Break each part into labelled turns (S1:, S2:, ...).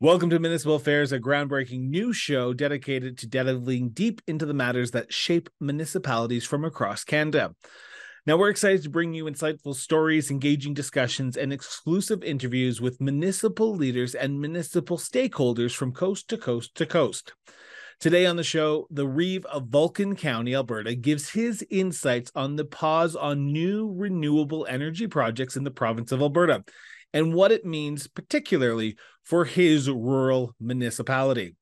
S1: Welcome to Municipal Affairs, a groundbreaking new show dedicated to delving deep into the matters that shape municipalities from across Canada. Now, we're excited to bring you insightful stories, engaging discussions, and exclusive interviews with municipal leaders and municipal stakeholders from coast to coast to coast. Today on the show, the Reeve of Vulcan County, Alberta, gives his insights on the pause on new renewable energy projects in the province of Alberta and what it means, particularly for his rural municipality.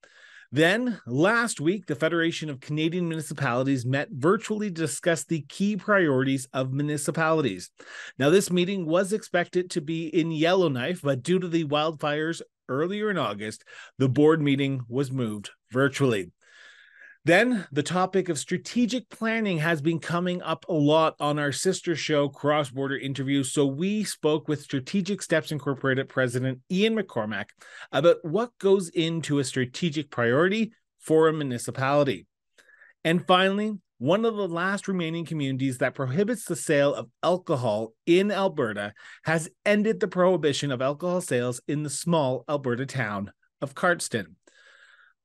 S1: Then, last week, the Federation of Canadian Municipalities met virtually to discuss the key priorities of municipalities. Now, this meeting was expected to be in Yellowknife, but due to the wildfires earlier in August, the board meeting was moved virtually. Then the topic of strategic planning has been coming up a lot on our sister show, Cross Border Interviews. So we spoke with Strategic Steps Incorporated President Ian McCormack about what goes into a strategic priority for a municipality. And finally, one of the last remaining communities that prohibits the sale of alcohol in Alberta has ended the prohibition of alcohol sales in the small Alberta town of Cardston.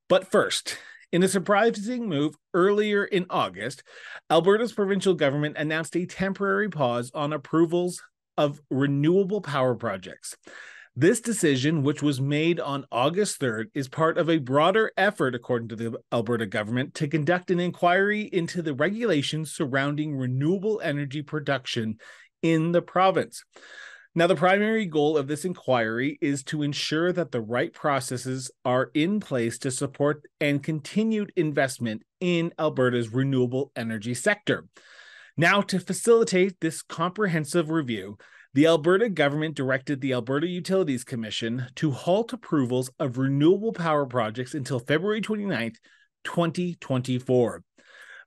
S1: But first, in a surprising move earlier in August, Alberta's provincial government announced a temporary pause on approvals of renewable power projects. This decision, which was made on August 3rd, is part of a broader effort, according to the Alberta government, to conduct an inquiry into the regulations surrounding renewable energy production in the province. Now, the primary goal of this inquiry is to ensure that the right processes are in place to support and continued investment in Alberta's renewable energy sector. Now, to facilitate this comprehensive review, the Alberta government directed the Alberta Utilities Commission to halt approvals of renewable power projects until February 29th, 2024.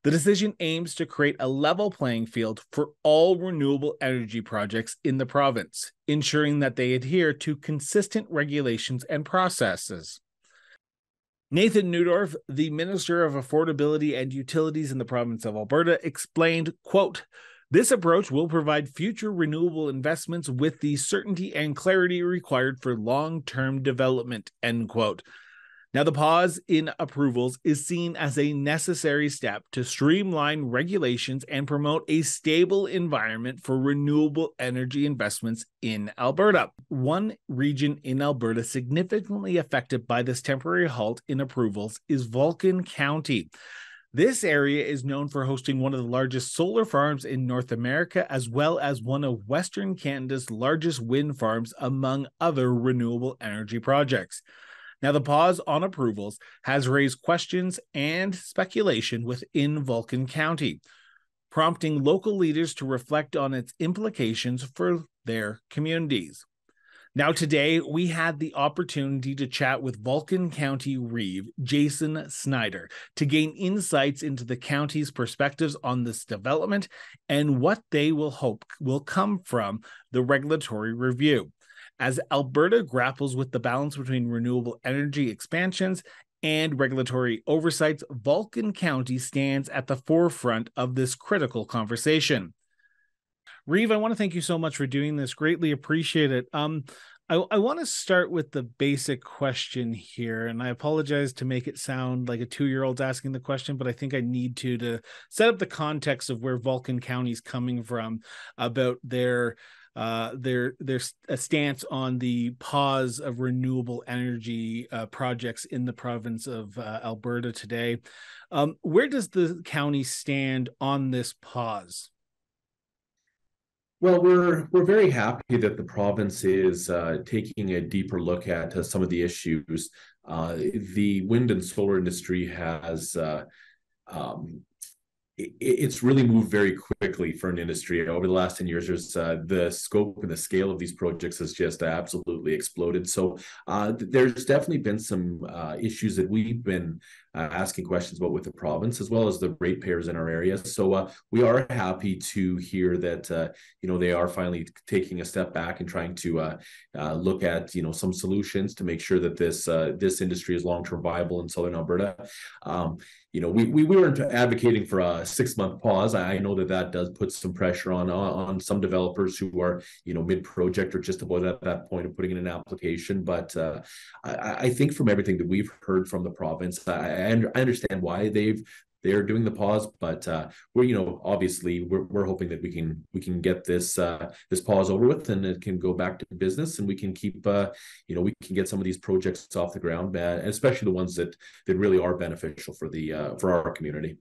S1: The decision aims to create a level playing field for all renewable energy projects in the province, ensuring that they adhere to consistent regulations and processes. Nathan Neudorf, the Minister of Affordability and Utilities in the province of Alberta, explained, quote, this approach will provide future renewable investments with the certainty and clarity required for long-term development, end quote. Now, the pause in approvals is seen as a necessary step to streamline regulations and promote a stable environment for renewable energy investments in Alberta. One region in Alberta significantly affected by this temporary halt in approvals is Vulcan County. This area is known for hosting one of the largest solar farms in North America, as well as one of Western Canada's largest wind farms, among other renewable energy projects. Now, the pause on approvals has raised questions and speculation within Vulcan County, prompting local leaders to reflect on its implications for their communities. Now, today we had the opportunity to chat with Vulcan County Reeve, Jason Schneider, to gain insights into the county's perspectives on this development and what they will hope will come from the regulatory review as Alberta grapples with the balance between renewable energy expansions and regulatory oversights, Vulcan County stands at the forefront of this critical conversation. Reeve, I want to thank you so much for doing this. Greatly appreciate it. Um, I, I want to start with the basic question here, and I apologize to make it sound like a two-year-old's asking the question, but I think I need to to set up the context of where Vulcan County is coming from about their uh, their their stance on the pause of renewable energy uh, projects in the province of uh, Alberta today. Um, where does the county stand on this pause?
S2: Well, we're we're very happy that the province is uh, taking a deeper look at uh, some of the issues. Uh, the wind and solar industry has um, it's really moved very quickly for an industry. Over the last 10 years uh, the scope and the scale of these projects has just absolutely exploded. So uh, there's definitely been some uh, issues that we've been uh, asking questions about with the province as well as the ratepayers in our area. So uh, we are happy to hear that uh, you know they are finally taking a step back and trying to uh, uh, look at you know some solutions to make sure that this this industry is long term viable in southern Alberta. Um, you know, we, we, we weren't advocating for a six month pause. I know that that does put some pressure on on some developers who are you know mid project or just about at that point of putting in an application. But uh, I, I, think from everything that we've heard from the province, I, I understand why they've they're doing the pause, but uh, we're you know obviously we're, we're hoping that we can we can get this uh, this pause over with and it can go back to business and we can keep uh, you know we can get some of these projects off the ground, uh, especially the ones that that really are beneficial for the uh, for our community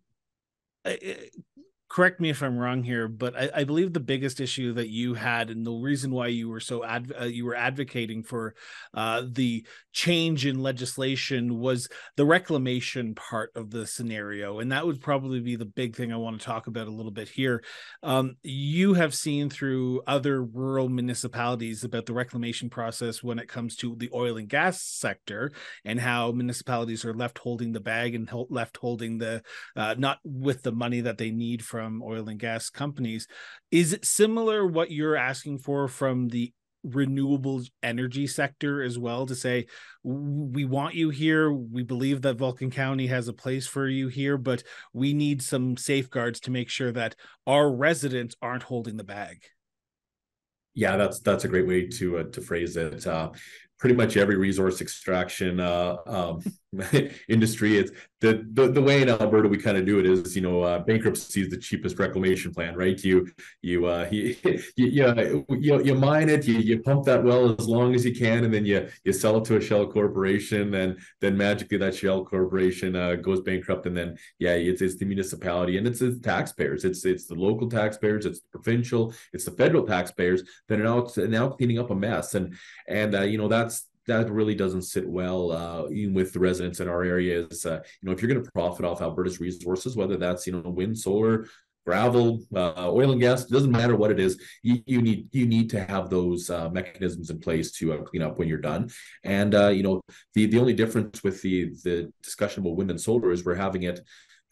S1: correct me if I'm wrong here, but I, I, believe the biggest issue that you had and the reason why you were so adv- uh, you were advocating for uh, the change in legislation was the reclamation part of the scenario, and that would probably be the big thing I want to talk about a little bit here. Um, you have seen through other rural municipalities about the reclamation process when it comes to the oil and gas sector and how municipalities are left holding the bag and left holding the uh, not with the money that they need from from oil and gas companies. Is it similar what you're asking for from the renewable energy sector as well to say we want you here. We believe that vulcan county has a place for you here but we need some safeguards to make sure that our residents aren't holding the bag
S2: yeah that's that's a great way to uh, to phrase it. Uh, pretty much every resource extraction uh, um, industry. It's the, the the way in Alberta we kind of do it is you know uh, bankruptcy is the cheapest reclamation plan, right? You you uh, you, you, you, you mine it, you, you pump that well as long as you can, and then you you sell it to a shell corporation, and then magically that shell corporation uh, goes bankrupt, and then yeah, it's it's the municipality and it's the taxpayers, it's it's the local taxpayers, it's the provincial, it's the federal taxpayers that are now now cleaning up a mess, and and uh, you know that's that really doesn't sit well uh, even with the residents in our areas. Uh, you know, if you're going to profit off Alberta's resources, whether that's you know wind, solar, gravel, uh, oil and gas, doesn't matter what it is. You, you need you need to have those uh, mechanisms in place to uh, clean up when you're done. And uh, you know, the the only difference with the the discussion about wind and solar is we're having it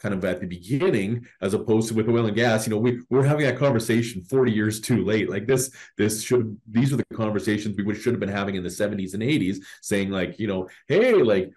S2: kind of at the beginning as opposed to with oil and gas you know we we're having that conversation 40 years too late. Like this this should these are the conversations we should have been having in the 70s and 80s saying like you know hey like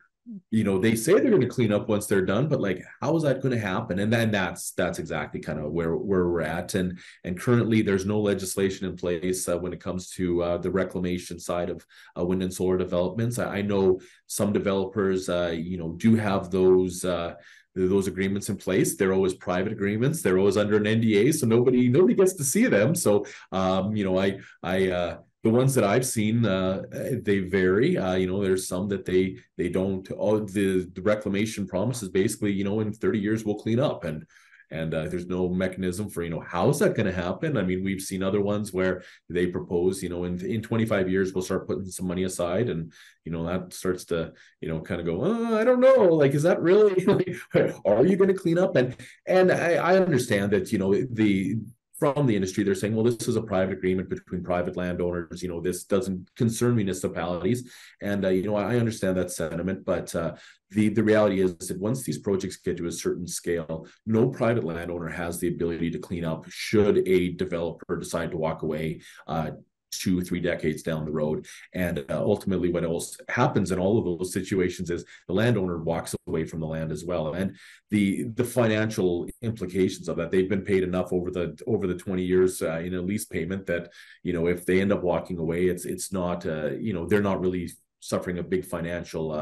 S2: you know they say they're going to clean up once they're done but like how is that going to happen? And then that's that's exactly kind of where where we're at. And and currently there's no legislation in place uh, when it comes to uh, the reclamation side of uh, wind and solar developments. I, I know some developers uh, you know do have those uh, those agreements in place. They're always private agreements. They're always under an NDA, so nobody nobody gets to see them. So um, you know, I I uh, the ones that I've seen, uh, they vary. Uh, you know, there's some that they they don't. All the, the reclamation promises basically, you know, in 30 years we'll clean up, and and uh, there's no mechanism for you know how's that going to happen? I mean we've seen other ones where they propose you know in, in 25 years we'll start putting some money aside and you know that starts to you know kind of go oh, i don't know. Like is that really are you going to clean up? And and I, I understand that you know the from the industry they're saying well this is a private agreement between private landowners you know this doesn't concern municipalities. And uh, you know i understand that sentiment but uh, the the reality is that once these projects get to a certain scale no private landowner has the ability to clean up should a developer decide to walk away uh, two three decades down the road. And uh, ultimately what else happens in all of those situations is the landowner walks away from the land as well. And the the financial implications of that they've been paid enough over the over the 20 years uh, in a lease payment that you know if they end up walking away it's it's not uh, you know they're not really suffering a big financial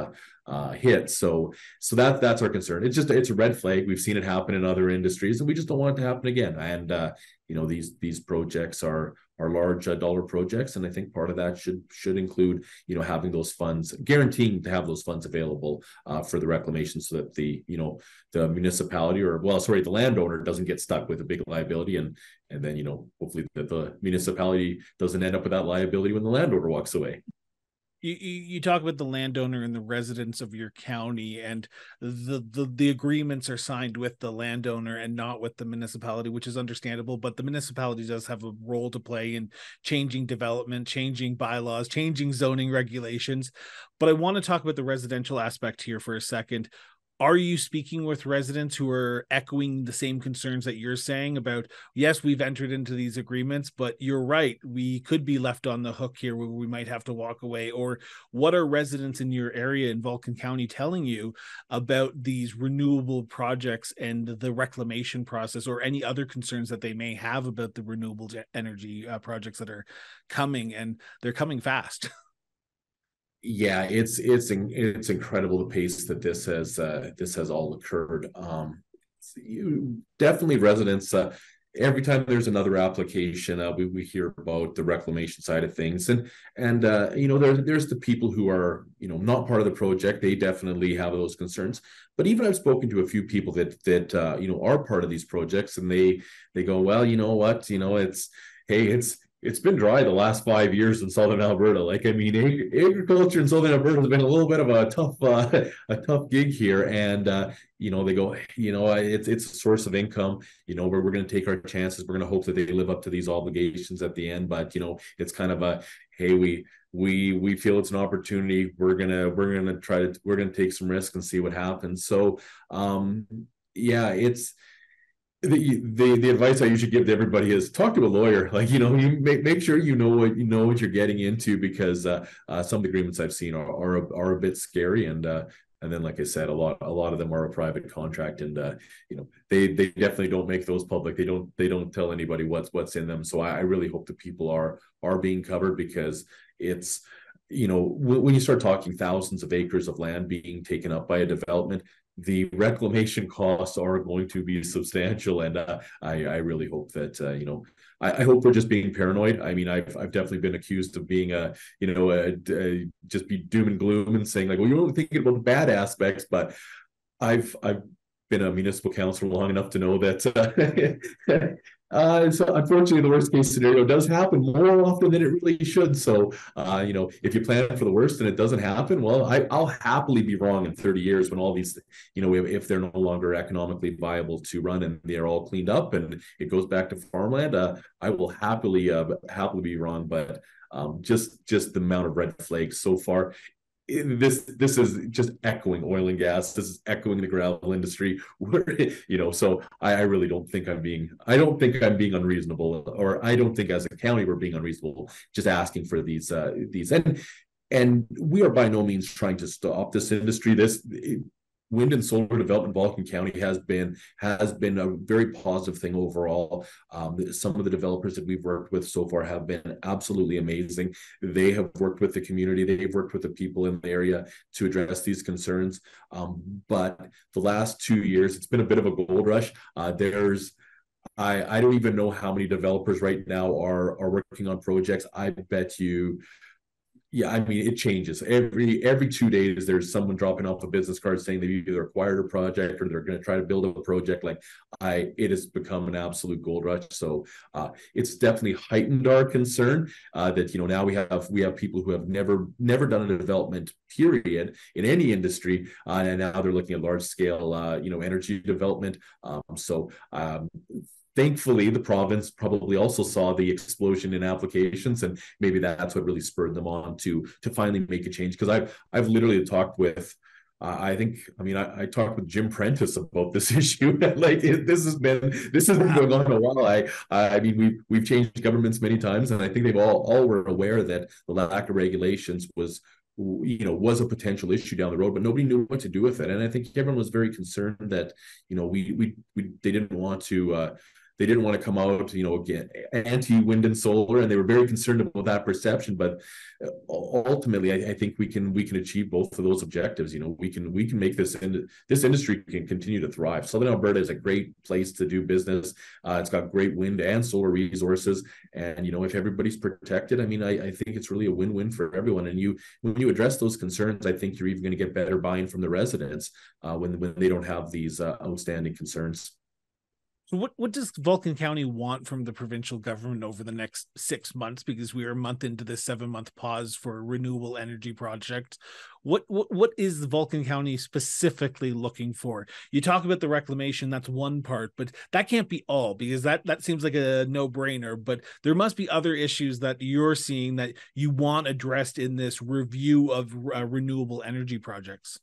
S2: uh, hit. So so that that's our concern. It's just it's a red flag. We've seen it happen in other industries, and we just don't want it to happen again. And uh, you know these these projects are are large uh, dollar projects, and I think part of that should should include you know having those funds, guaranteeing to have those funds available uh, for the reclamation, so that the you know the municipality or well, sorry, the landowner doesn't get stuck with a big liability, and and then you know hopefully the municipality doesn't end up with that liability when the landowner walks away
S1: you, you talk about the landowner and the residents of your county and the, the the agreements are signed with the landowner and not with the municipality which is understandable but the municipality does have a role to play in changing development changing bylaws changing zoning regulations. But i want to talk about the residential aspect here for a second are you speaking with residents who are echoing the same concerns that you're saying about yes we've entered into these agreements but you're right we could be left on the hook here where we might have to walk away? Or what are residents in your area in Vulcan County telling you about these renewable projects and the reclamation process or any other concerns that they may have about the renewable energy uh, projects that are coming and they're coming fast
S2: yeah, it's it's it's incredible the pace that this has uh, this has all occurred. Um, you definitely residents. Uh, every time there's another application, uh, we we hear about the reclamation side of things, and and uh, you know there's there's the people who are you know not part of the project. They definitely have those concerns. But even I've spoken to a few people that that uh, you know are part of these projects, and they they go, well, you know what, you know it's hey, it's it's been dry the last five years in southern Alberta. Like I mean, ag- agriculture in southern Alberta has been a little bit of a tough uh, a tough gig here, and uh, you know they go, you know, it's it's a source of income. You know, we're we're going to take our chances. We're going to hope that they live up to these obligations at the end. But you know, it's kind of a hey, we we we feel it's an opportunity. We're gonna we're gonna try to we're gonna take some risk and see what happens. So um, yeah, it's the, the the advice I usually give to everybody is talk to a lawyer. Like you know, you make make sure you know what you know what you're getting into because uh, uh, some of the agreements I've seen are are, are a bit scary and uh, and then like I said, a lot a lot of them are a private contract and uh, you know they they definitely don't make those public. They don't they don't tell anybody what's what's in them. So I, I really hope that people are are being covered because it's you know when you start talking thousands of acres of land being taken up by a development the reclamation costs are going to be substantial, and uh, I, I really hope that uh, you know I, I, hope we're just being paranoid. I mean, I've I've definitely been accused of being a you know a, a, just be doom and gloom and saying like, well, you're only thinking about the bad aspects, but I've I've been a municipal councilor long enough to know that uh, Uh, so unfortunately, the worst case scenario does happen more often than it really should. So, uh, you know, if you plan for the worst and it doesn't happen, well, I, will happily be wrong in 30 years when all these, you know, if, they're no longer economically viable to run and they're all cleaned up and it goes back to farmland. Uh, I will happily, uh, happily be wrong, but um, just just the amount of red flags so far this this is just echoing oil and gas. This is echoing the gravel industry. You know, so I, I, really don't think I'm being I don't think I'm being unreasonable, or I don't think as a county we're being unreasonable just asking for these uh, these and and we are by no means trying to stop this industry. This wind and solar development in Vulcan County has been has been a very positive thing overall. Um, some of the developers that we've worked with so far have been absolutely amazing. They have worked with the community, they've worked with the people in the area to address these concerns. Um, but the last two years, it's been a bit of a gold rush. Uh, there's I, I don't even know how many developers right now are are working on projects. I bet you yeah, I mean it changes every every two days. There's someone dropping off a business card saying they've either acquired a project or they're going to try to build a project. Like I, it has become an absolute gold rush. So uh, it's definitely heightened our concern uh, that you know now we have we have people who have never never done a development period in any industry, uh, and now they're looking at large scale uh, you know energy development. Um, so um, thankfully the province probably also saw the explosion in applications and maybe that's what really spurred them on to to finally make a change because i've i've literally talked with I think, I mean, I, I, talked with Jim Prentice about this issue. like, it, this has been this has been going on a while. I, I mean, we've we've changed governments many times, and I think they've all all were aware that the lack of regulations was you know was a potential issue down the road but nobody knew what to do with it and i think everyone was very concerned that you know we we, we they didn't want to uh they didn't want to come out, you know, again anti wind and solar, and they were very concerned about that perception. But uh, ultimately, I, I, think we can we can achieve both of those objectives. You know, we can we can make this in, this industry can continue to thrive. Southern Alberta is a great place to do business. Uh, it's got great wind and solar resources, and you know, if everybody's protected, I mean, I, I think it's really a win win for everyone. And you when you address those concerns, I think you're even going to get better buy in from the residents uh, when when they don't have these uh, outstanding concerns.
S1: So what, what does Vulcan County want from the provincial government over the next six months? Because we are a month into this seven month pause for a renewable energy projects. What, what what is Vulcan County specifically looking for? You talk about the reclamation, that's one part, but that can't be all because that that seems like a no brainer. But there must be other issues that you're seeing that you want addressed in this review of uh, renewable energy projects.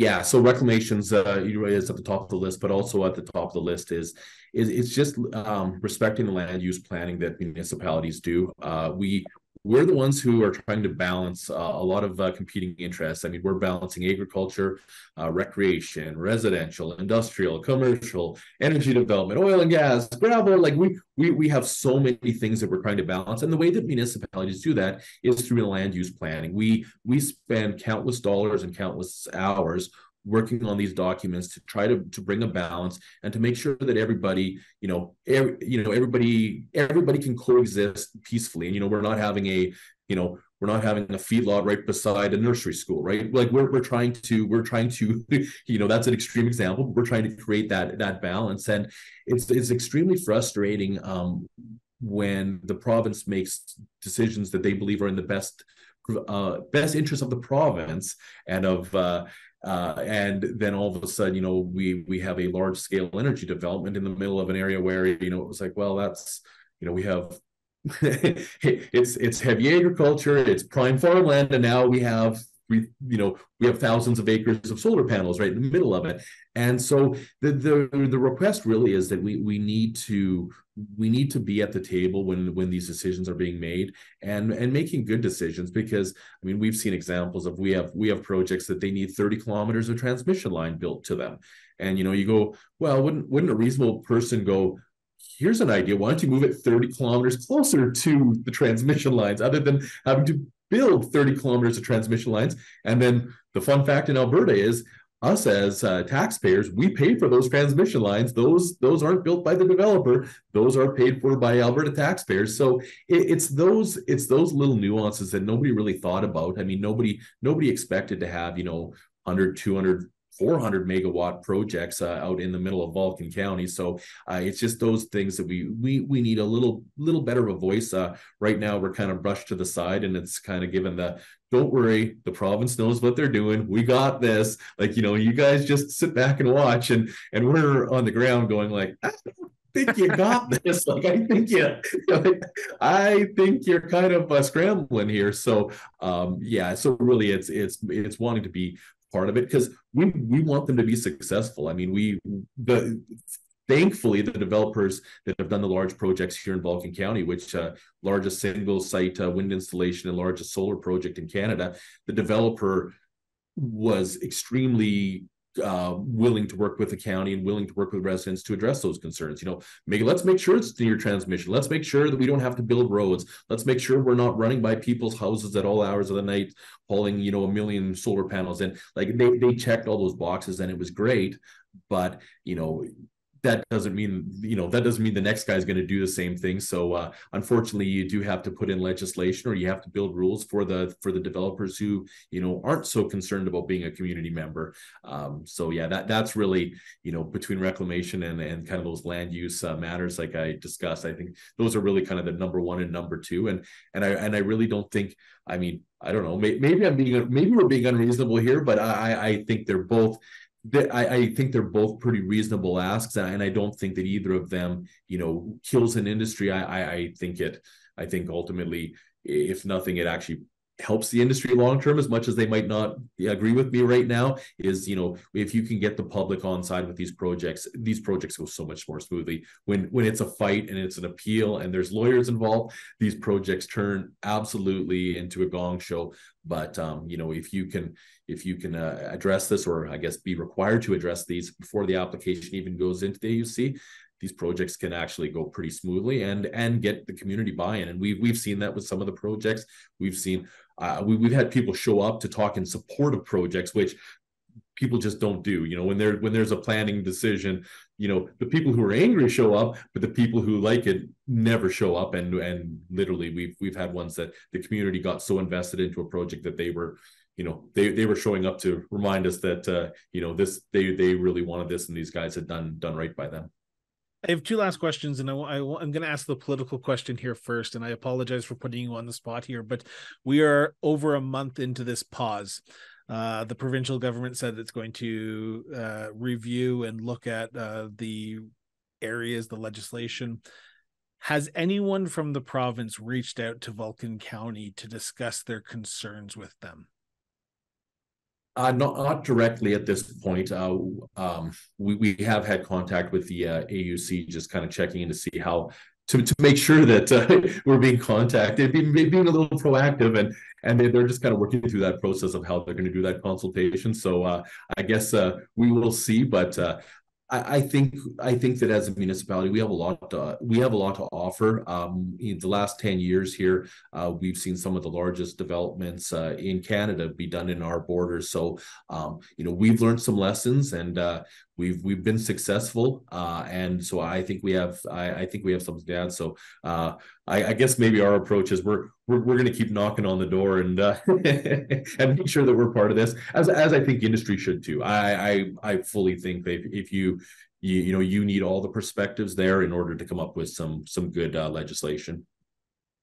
S2: Yeah, so reclamations uh, is at the top of the list, but also at the top of the list is is it's just um, respecting the land use planning that municipalities do. Uh, we we're the ones who are trying to balance uh, a lot of uh, competing interests. I mean, we're balancing agriculture, uh, recreation, residential, industrial, commercial, energy development, oil and gas, gravel. Like we we we have so many things that we're trying to balance, and the way that municipalities do that is through land use planning. We we spend countless dollars and countless hours working on these documents to try to to bring a balance and to make sure that everybody you know every, you know everybody everybody can coexist peacefully. And you know we're not having a you know we're not having a feedlot right beside a nursery school right? Like we're, we're trying to we're trying to you know that's an extreme example we're trying to create that that balance. And it's it's extremely frustrating um when the province makes decisions that they believe are in the best uh, best interest of the province and of uh, uh, and then all of a sudden, you know, we we have a large scale energy development in the middle of an area where you know it was like, well, that's you know, we have it's it's heavy agriculture, it's prime farmland, and now we have we you know we have thousands of acres of solar panels right in the middle of it. And so the the the request really is that we we need to we need to be at the table when when these decisions are being made and and making good decisions because i mean we've seen examples of we have we have projects that they need 30 kilometers of transmission line built to them and you know you go well wouldn't wouldn't a reasonable person go here's an idea why don't you move it 30 kilometers closer to the transmission lines other than having to build 30 kilometers of transmission lines. And then the fun fact in Alberta is us as uh, taxpayers, we pay for those transmission lines. Those those aren't built by the developer; those are paid for by Alberta taxpayers. So it, it's those it's those little nuances that nobody really thought about. I mean, nobody nobody expected to have you know 100, 200 400 megawatt projects uh, out in the middle of Vulcan County. So uh, it's just those things that we we we need a little little better of a voice. Uh, right now, we're kind of brushed to the side, and it's kind of given the don't worry, the province knows what they're doing. We got this. Like you know, you guys just sit back and watch, and and we're on the ground going like. I think you got this. Like I think you, I think you're kind of uh, scrambling here. So, um, yeah. So really, it's it's it's wanting to be part of it because we we want them to be successful. I mean, we the thankfully the developers that have done the large projects here in Vulcan County, which uh, largest single site uh, wind installation and largest solar project in Canada, the developer was extremely uh, willing to work with the county and willing to work with residents to address those concerns. You know, make let's make sure it's near transmission. Let's make sure that we don't have to build roads. Let's make sure we're not running by people's houses at all hours of the night, hauling you know a million solar panels. And like they they checked all those boxes, and it was great. But you know, that doesn't mean you know that doesn't mean the next guy is going to do the same thing so uh, unfortunately you do have to put in legislation or you have to build rules for the for the developers who you know aren't so concerned about being a community member um, so yeah that that's really you know between reclamation and and kind of those land use uh, matters like i discussed i think those are really kind of the number one and number two and and i and i really don't think i mean I don't know. Maybe I'm being maybe we're being unreasonable here, but I I think they're both I, I, think they're both pretty reasonable asks, and I don't think that either of them, you know, kills an industry. I, I, I think it. I think ultimately, if nothing, it actually helps the industry long term as much as they might not agree with me right now is you know if you can get the public on side with these projects these projects go so much more smoothly. When when it's a fight and it's an appeal and there's lawyers involved these projects turn absolutely into a gong show. But um, you know if you can if you can uh, address this or i guess be required to address these before the application even goes into the auc these projects can actually go pretty smoothly and and get the community buy-in. And we've we've seen that with some of the projects. We've seen uh, we, we've had people show up to talk in support of projects which people just don't do. You know when there when there's a planning decision you know the people who are angry show up but the people who like it never show up. And and literally we've we've had ones that the community got so invested into a project that they were you know they they were showing up to remind us that uh you know this they they really wanted this and these guys had done done right by them
S1: I have two last questions, and I, I, I'm going to ask the political question here first. And I apologize for putting you on the spot here, but we are over a month into this pause. Uh, the provincial government said it's going to uh, review and look at uh, the areas, the legislation. Has anyone from the province reached out to Vulcan County to discuss their concerns with them?
S2: Uh, not not directly at this point. Uh, um, we we have had contact with the uh, AUC, just kind of checking in to see how to, to make sure that uh, we're being contacted, being, being a little proactive, and and they, they're just kind of working through that process of how they're going to do that consultation. So uh, I guess uh, we will see, but uh, I, think I think that as a municipality, we have a lot. To, we have a lot to offer. Um, in the last ten years here, uh, we've seen some of the largest developments uh, in Canada be done in our borders. So, um, you know, we've learned some lessons, and uh, we've we've been successful. Uh, and so, I think we have. I, I think we have something to add. So, uh, I, I, guess maybe our approach is we're we're, we're going to keep knocking on the door and uh, and make sure that we're part of this, as as I think industry should too. I I, I fully think that if, you you you know you need all the perspectives there in order to come up with some some good uh, legislation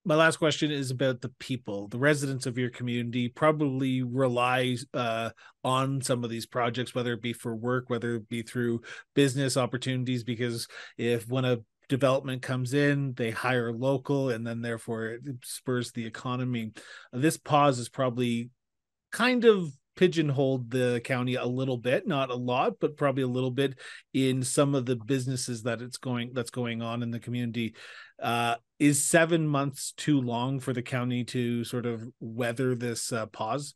S1: my last question is about the people. The residents of your community probably rely uh, on some of these projects whether it be for work whether it be through business opportunities because if when a development comes in they hire local and then therefore it spurs the economy. This pause is probably kind of pigeonholed the county a little bit not a lot but probably a little bit in some of the businesses that it's going that's going on in the community. Uh, is seven months too long for the county to sort of weather this uh, pause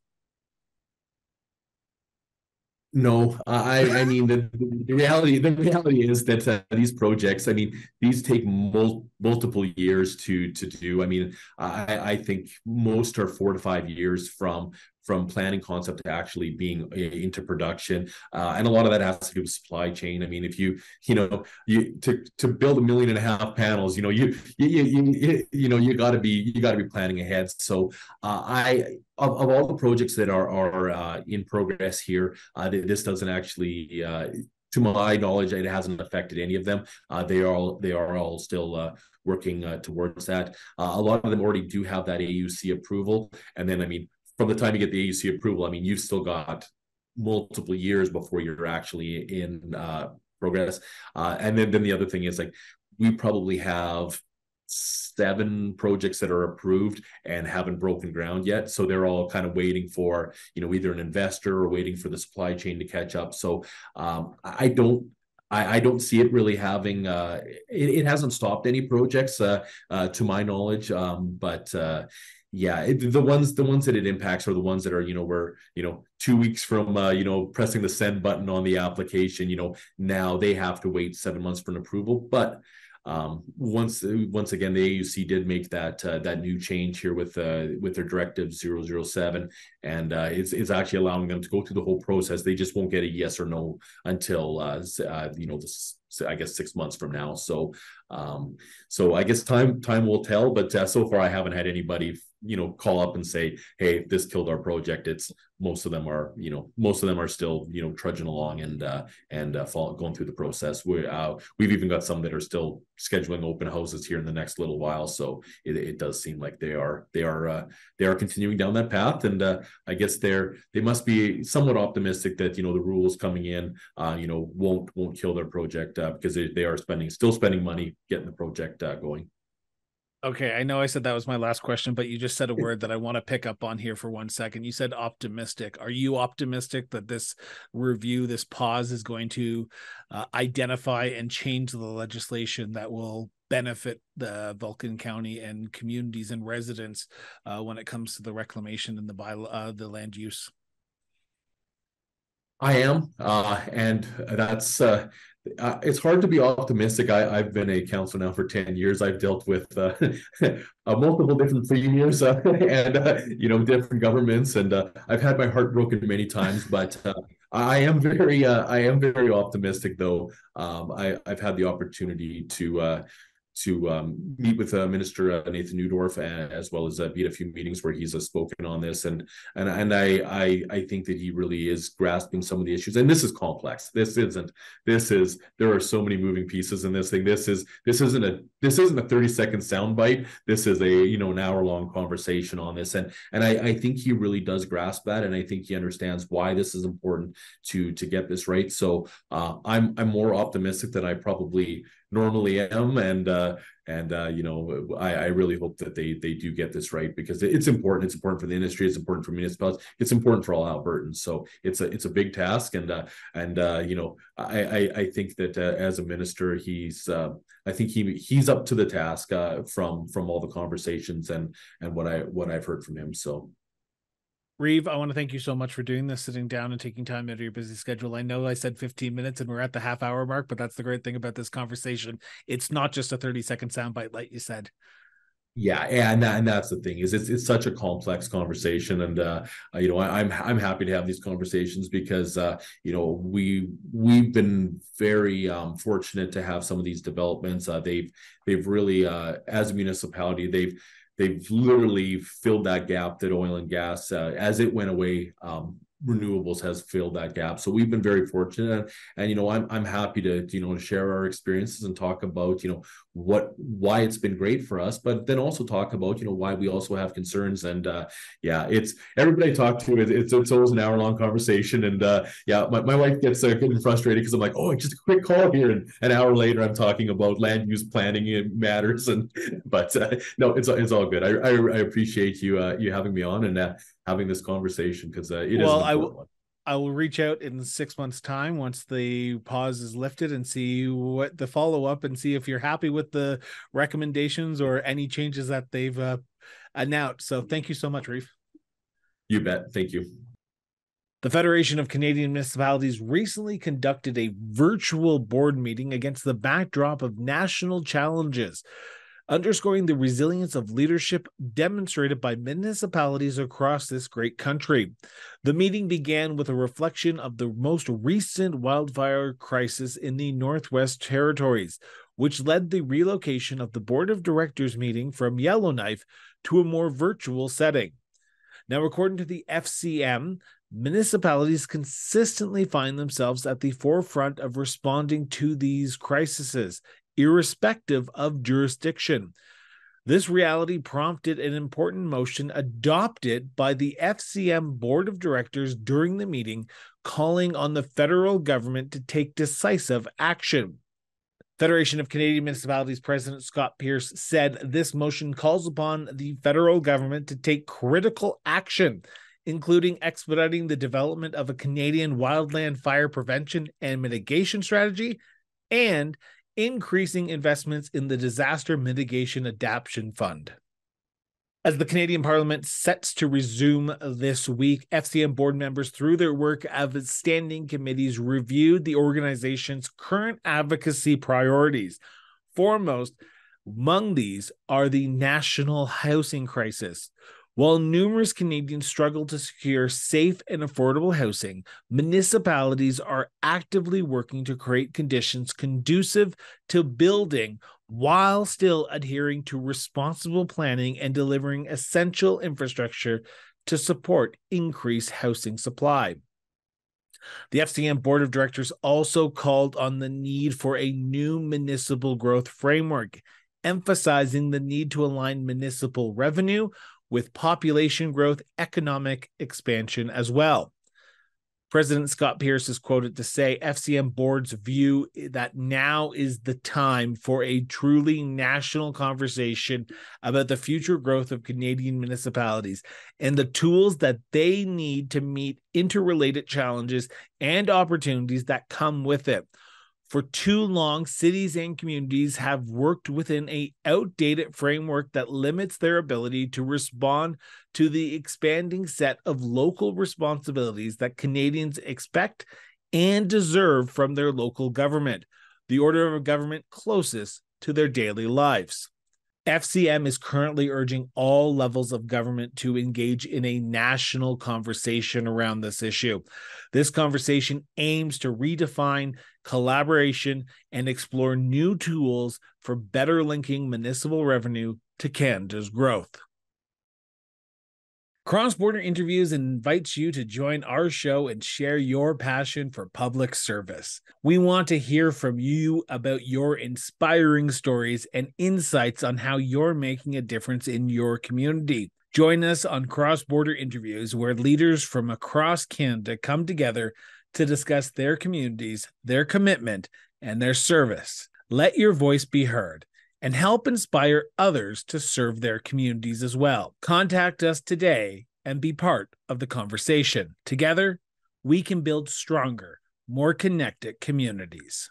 S2: no, I I mean the, the reality the reality is that uh, these projects I mean these take mul- multiple years to to do. I mean I I think most are four to five years from from planning concept to actually being uh, into production uh, and a lot of that has to do with supply chain i mean if you you know you to to build a million and a half panels you know you you you, you know you got to be you got to be planning ahead so uh, i of, of all the projects that are are uh, in progress here uh, this doesn't actually uh, to my knowledge, it hasn't affected any of them. they are all they are all still working towards that. a lot of them already do have that AUC approval, and then I mean from the time you get the AUC approval, I mean, you've still got multiple years before you're actually in uh, progress. Uh, and then, then the other thing is like we probably have seven projects that are approved and haven't broken ground yet. So they're all kind of waiting for you know either an investor or waiting for the supply chain to catch up. So um, i don't I, I, don't see it really having uh, it, it hasn't stopped any projects uh, uh, to my knowledge. Um, but uh, yeah it, the ones the ones that it impacts are the ones that are you know we're you know two weeks from uh, you know pressing the send button on the application you know now they have to wait seven months for an approval. But um, once once again the AUC did make that uh, that new change here with uh, with their directive 007 and uh, it's it's actually allowing them to go through the whole process. They just won't get a yes or no until uh, uh, you know this I guess six months from now. So um, so I guess time time will tell but uh, so far I haven't had anybody you know call up and say hey this killed our project. It's most of them are you know most of them are still you know trudging along and uh and uh fall, going through the process. We uh we've even got some that are still scheduling open houses here in the next little while. So it, it does seem like they are they are uh they are continuing down that path. And uh i guess they're they must be somewhat optimistic that you know the rules coming in uh you know won't won't kill their project uh, because they, they are spending still spending money getting the project uh, going
S1: Okay, I know I said that was my last question, but you just said a word that I want to pick up on here for one second. You said optimistic. Are you optimistic that this review, this pause, is going to uh, identify and change the legislation that will benefit the Vulcan County and communities and residents uh, when it comes to the reclamation and the by uh, the land use?
S2: I am, uh, and that's uh, it's hard to be optimistic. I, have been a counselor now for 10 years. I've dealt with uh, uh, multiple different premiers uh, and, uh, you know, different governments. And uh, I've had my heart broken many times, but I am very, I am very optimistic though. Um, I, have had the opportunity to, to um, meet with uh, Minister uh, Nathan Neudorf as well as uh, be at a few meetings where he's uh, spoken on this, and and and I, I I think that he really is grasping some of the issues. And this is complex. This isn't. This is. There are so many moving pieces in this thing. This is. This isn't a. This isn't a thirty second soundbite. This is a you know an hour long conversation on this, and and I I think he really does grasp that, and I think he understands why this is important to to get this right. So uh, I'm I'm more optimistic than I probably normally am, and uh, and uh, you know, I, I really hope that they they do get this right because it's important. It's important for the industry. It's important for municipalities. It's important for all Albertans. So it's a it's a big task, and uh, and uh, you know, I I, I think that uh, as a minister, he's uh, I think he he's up to the task uh, from from all the conversations and and what I what I've heard from him. So
S1: Reeve, I want to thank you so much for doing this, sitting down and taking time out of your busy schedule. I know I said 15 minutes and we're at the half hour mark, but that's the great thing about this conversation. It's not just a 30 second soundbite, like you said.
S2: Yeah, and that, and that's the thing is it's it's such a complex conversation, and uh, you know I, am I'm, I'm happy to have these conversations because uh, you know we we've been very um, fortunate to have some of these developments. Uh, they've they've really uh, as a municipality they've they've literally filled that gap that oil and gas uh, as it went away um, renewables has filled that gap. So we've been very fortunate, and, you know I'm I'm happy to you know to share our experiences and talk about you know what why it's been great for us, but then also talk about you know why we also have concerns. And uh, yeah, it's everybody I talk to it's it's always an hour long conversation, and uh, yeah, my, my wife gets uh, getting frustrated because I'm like, oh, just a quick call here, and an hour later I'm talking about land use planning matters, and but uh, no, it's it's all good. I I, I appreciate you uh, you having me on and. Having this conversation because uh, it well,
S1: I will. I will reach out in six months' time once the pause is lifted and see what the follow up and see if you're happy with the recommendations or any changes that they've uh, announced. So, thank you so much, Reeve.
S2: You bet. Thank you.
S1: The Federation of Canadian Municipalities recently conducted a virtual board meeting against the backdrop of national challenges underscoring the resilience of leadership demonstrated by municipalities across this great country. The meeting began with a reflection of the most recent wildfire crisis in the Northwest Territories, which led the relocation of the Board of Directors meeting from Yellowknife to a more virtual setting. Now, according to the FCM, municipalities consistently find themselves at the forefront of responding to these crises, irrespective of jurisdiction. This reality prompted an important motion adopted by the FCM Board of Directors during the meeting, calling on the federal government to take decisive action. Federation of Canadian Municipalities President Scott Pearce said this motion calls upon the federal government to take critical action, including expediting the development of a Canadian wildland fire prevention and mitigation strategy and increasing investments in the Disaster Mitigation Adaptation Fund. As the Canadian Parliament sets to resume this week, FCM board members, through their work of standing committees, reviewed the organization's current advocacy priorities. Foremost among these are the national housing crisis, while numerous Canadians struggle to secure safe and affordable housing, municipalities are actively working to create conditions conducive to building while still adhering to responsible planning and delivering essential infrastructure to support increased housing supply. The FCM Board of Directors also called on the need for a new municipal growth framework, emphasizing the need to align municipal revenue with population growth, economic expansion as well. President Scott Pearce is quoted to say FCM board's view that now is the time for a truly national conversation about the future growth of Canadian municipalities and the tools that they need to meet interrelated challenges and opportunities that come with it. For too long, cities and communities have worked within a outdated framework that limits their ability to respond to the expanding set of local responsibilities that Canadians expect and deserve from their local government, the order of government closest to their daily lives. FCM is currently urging all levels of government to engage in a national conversation around this issue. This conversation aims to redefine collaboration and explore new tools for better linking municipal revenue to Canada's growth. Cross Border Interviews invites you to join our show and share your passion for public service. We want to hear from you about your inspiring stories and insights on how you're making a difference in your community. Join us on Cross Border Interviews, where leaders from across Canada come together to discuss their communities, their commitment, and their service. Let your voice be heard. And help inspire others to serve their communities as well. Contact us today and be part of the conversation. Together, we can build stronger, more connected communities.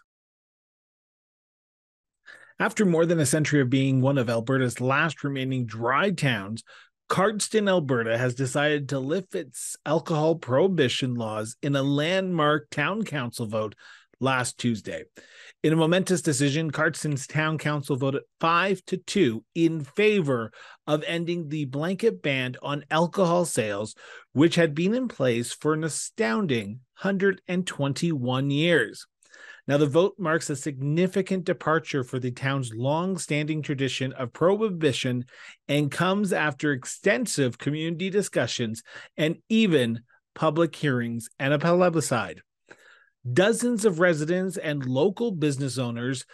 S1: After more than a century of being one of Alberta's last remaining dry towns, Cardston, Alberta has decided to lift its alcohol prohibition laws in a landmark town council vote last Tuesday. In a momentous decision, Cardston's town council voted 5 to 2 in favor of ending the blanket ban on alcohol sales, which had been in place for an astounding 121 years. Now, the vote marks a significant departure for the town's long standing tradition of prohibition and comes after extensive community discussions and even public hearings and a plebiscite. Dozens of residents and local business owners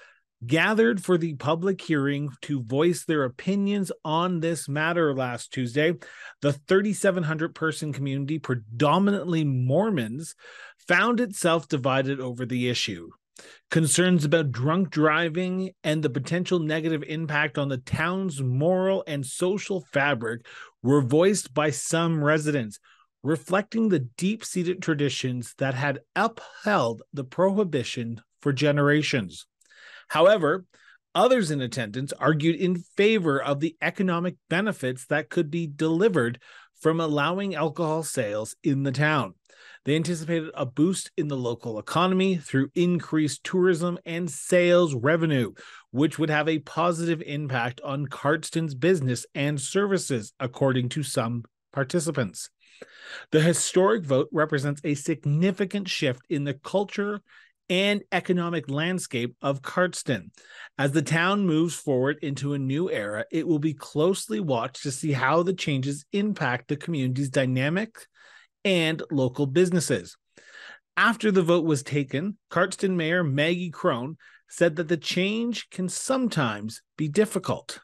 S1: gathered for the public hearing to voice their opinions on this matter last Tuesday. The 3,700 person community, predominantly Mormons, found itself divided over the issue. Concerns about drunk driving and the potential negative impact on the town's moral and social fabric were voiced by some residents, reflecting the deep seated traditions that had upheld the prohibition for generations. However, others in attendance argued in favor of the economic benefits that could be delivered from allowing alcohol sales in the town. They anticipated a boost in the local economy through increased tourism and sales revenue, which would have a positive impact on Cardston's business and services, according to some participants. The historic vote represents a significant shift in the culture and economic landscape of Cardston. As the town moves forward into a new era, it will be closely watched to see how the changes impact the community's dynamic and local businesses. After the vote was taken, Cardston Mayor Maggie Kronen said that the change can sometimes be difficult.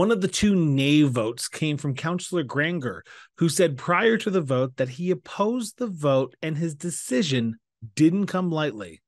S1: One of the two nay votes came from Councillor Granger, who said prior to the vote that he opposed the vote and his decision didn't come lightly.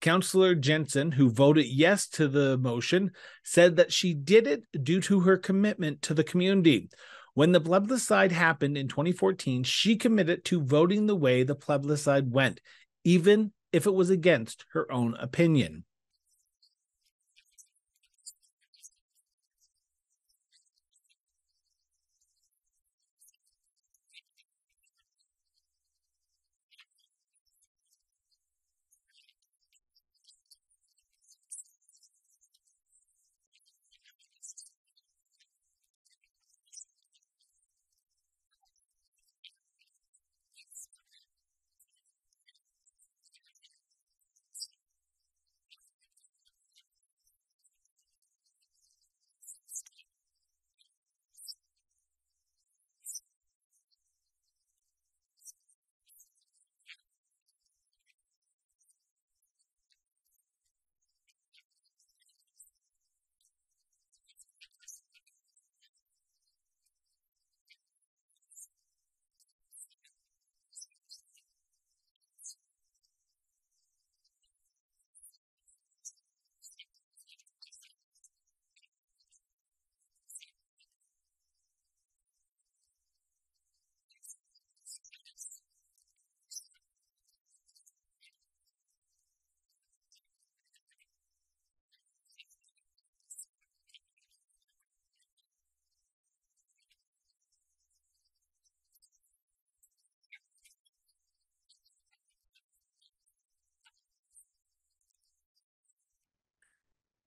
S1: Councillor Jensen, who voted yes to the motion, said that she did it due to her commitment to the community. When the plebiscite happened in 2014, she committed to voting the way the plebiscite went, even if it was against her own opinion.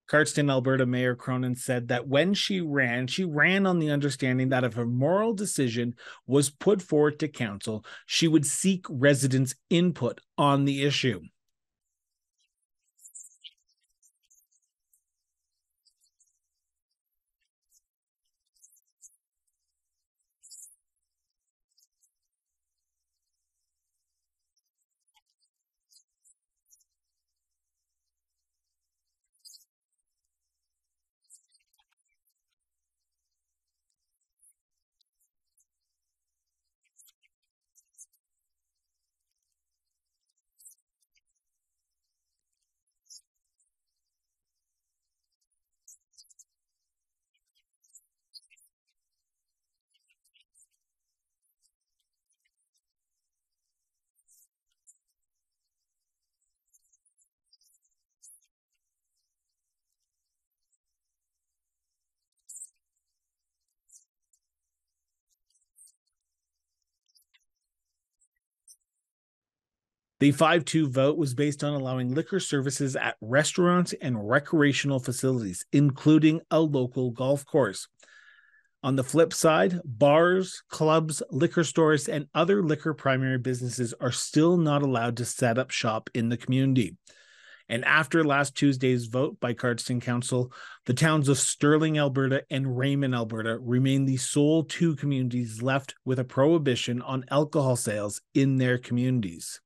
S1: Cardston, Alberta Mayor Kronen said that when she ran, she ran on the understanding that if a moral decision was put forward to council, she would seek residents' input on the issue. The 5 2 vote was based on allowing liquor services at restaurants and recreational facilities, including a local golf course. On the flip side, bars, clubs, liquor stores, and other liquor primary businesses are still not allowed to set up shop in the community. And after last Tuesday's vote by Cardston Council, the towns of Stirling, Alberta, and Raymond, Alberta remain the sole two communities left with a prohibition on alcohol sales in their communities.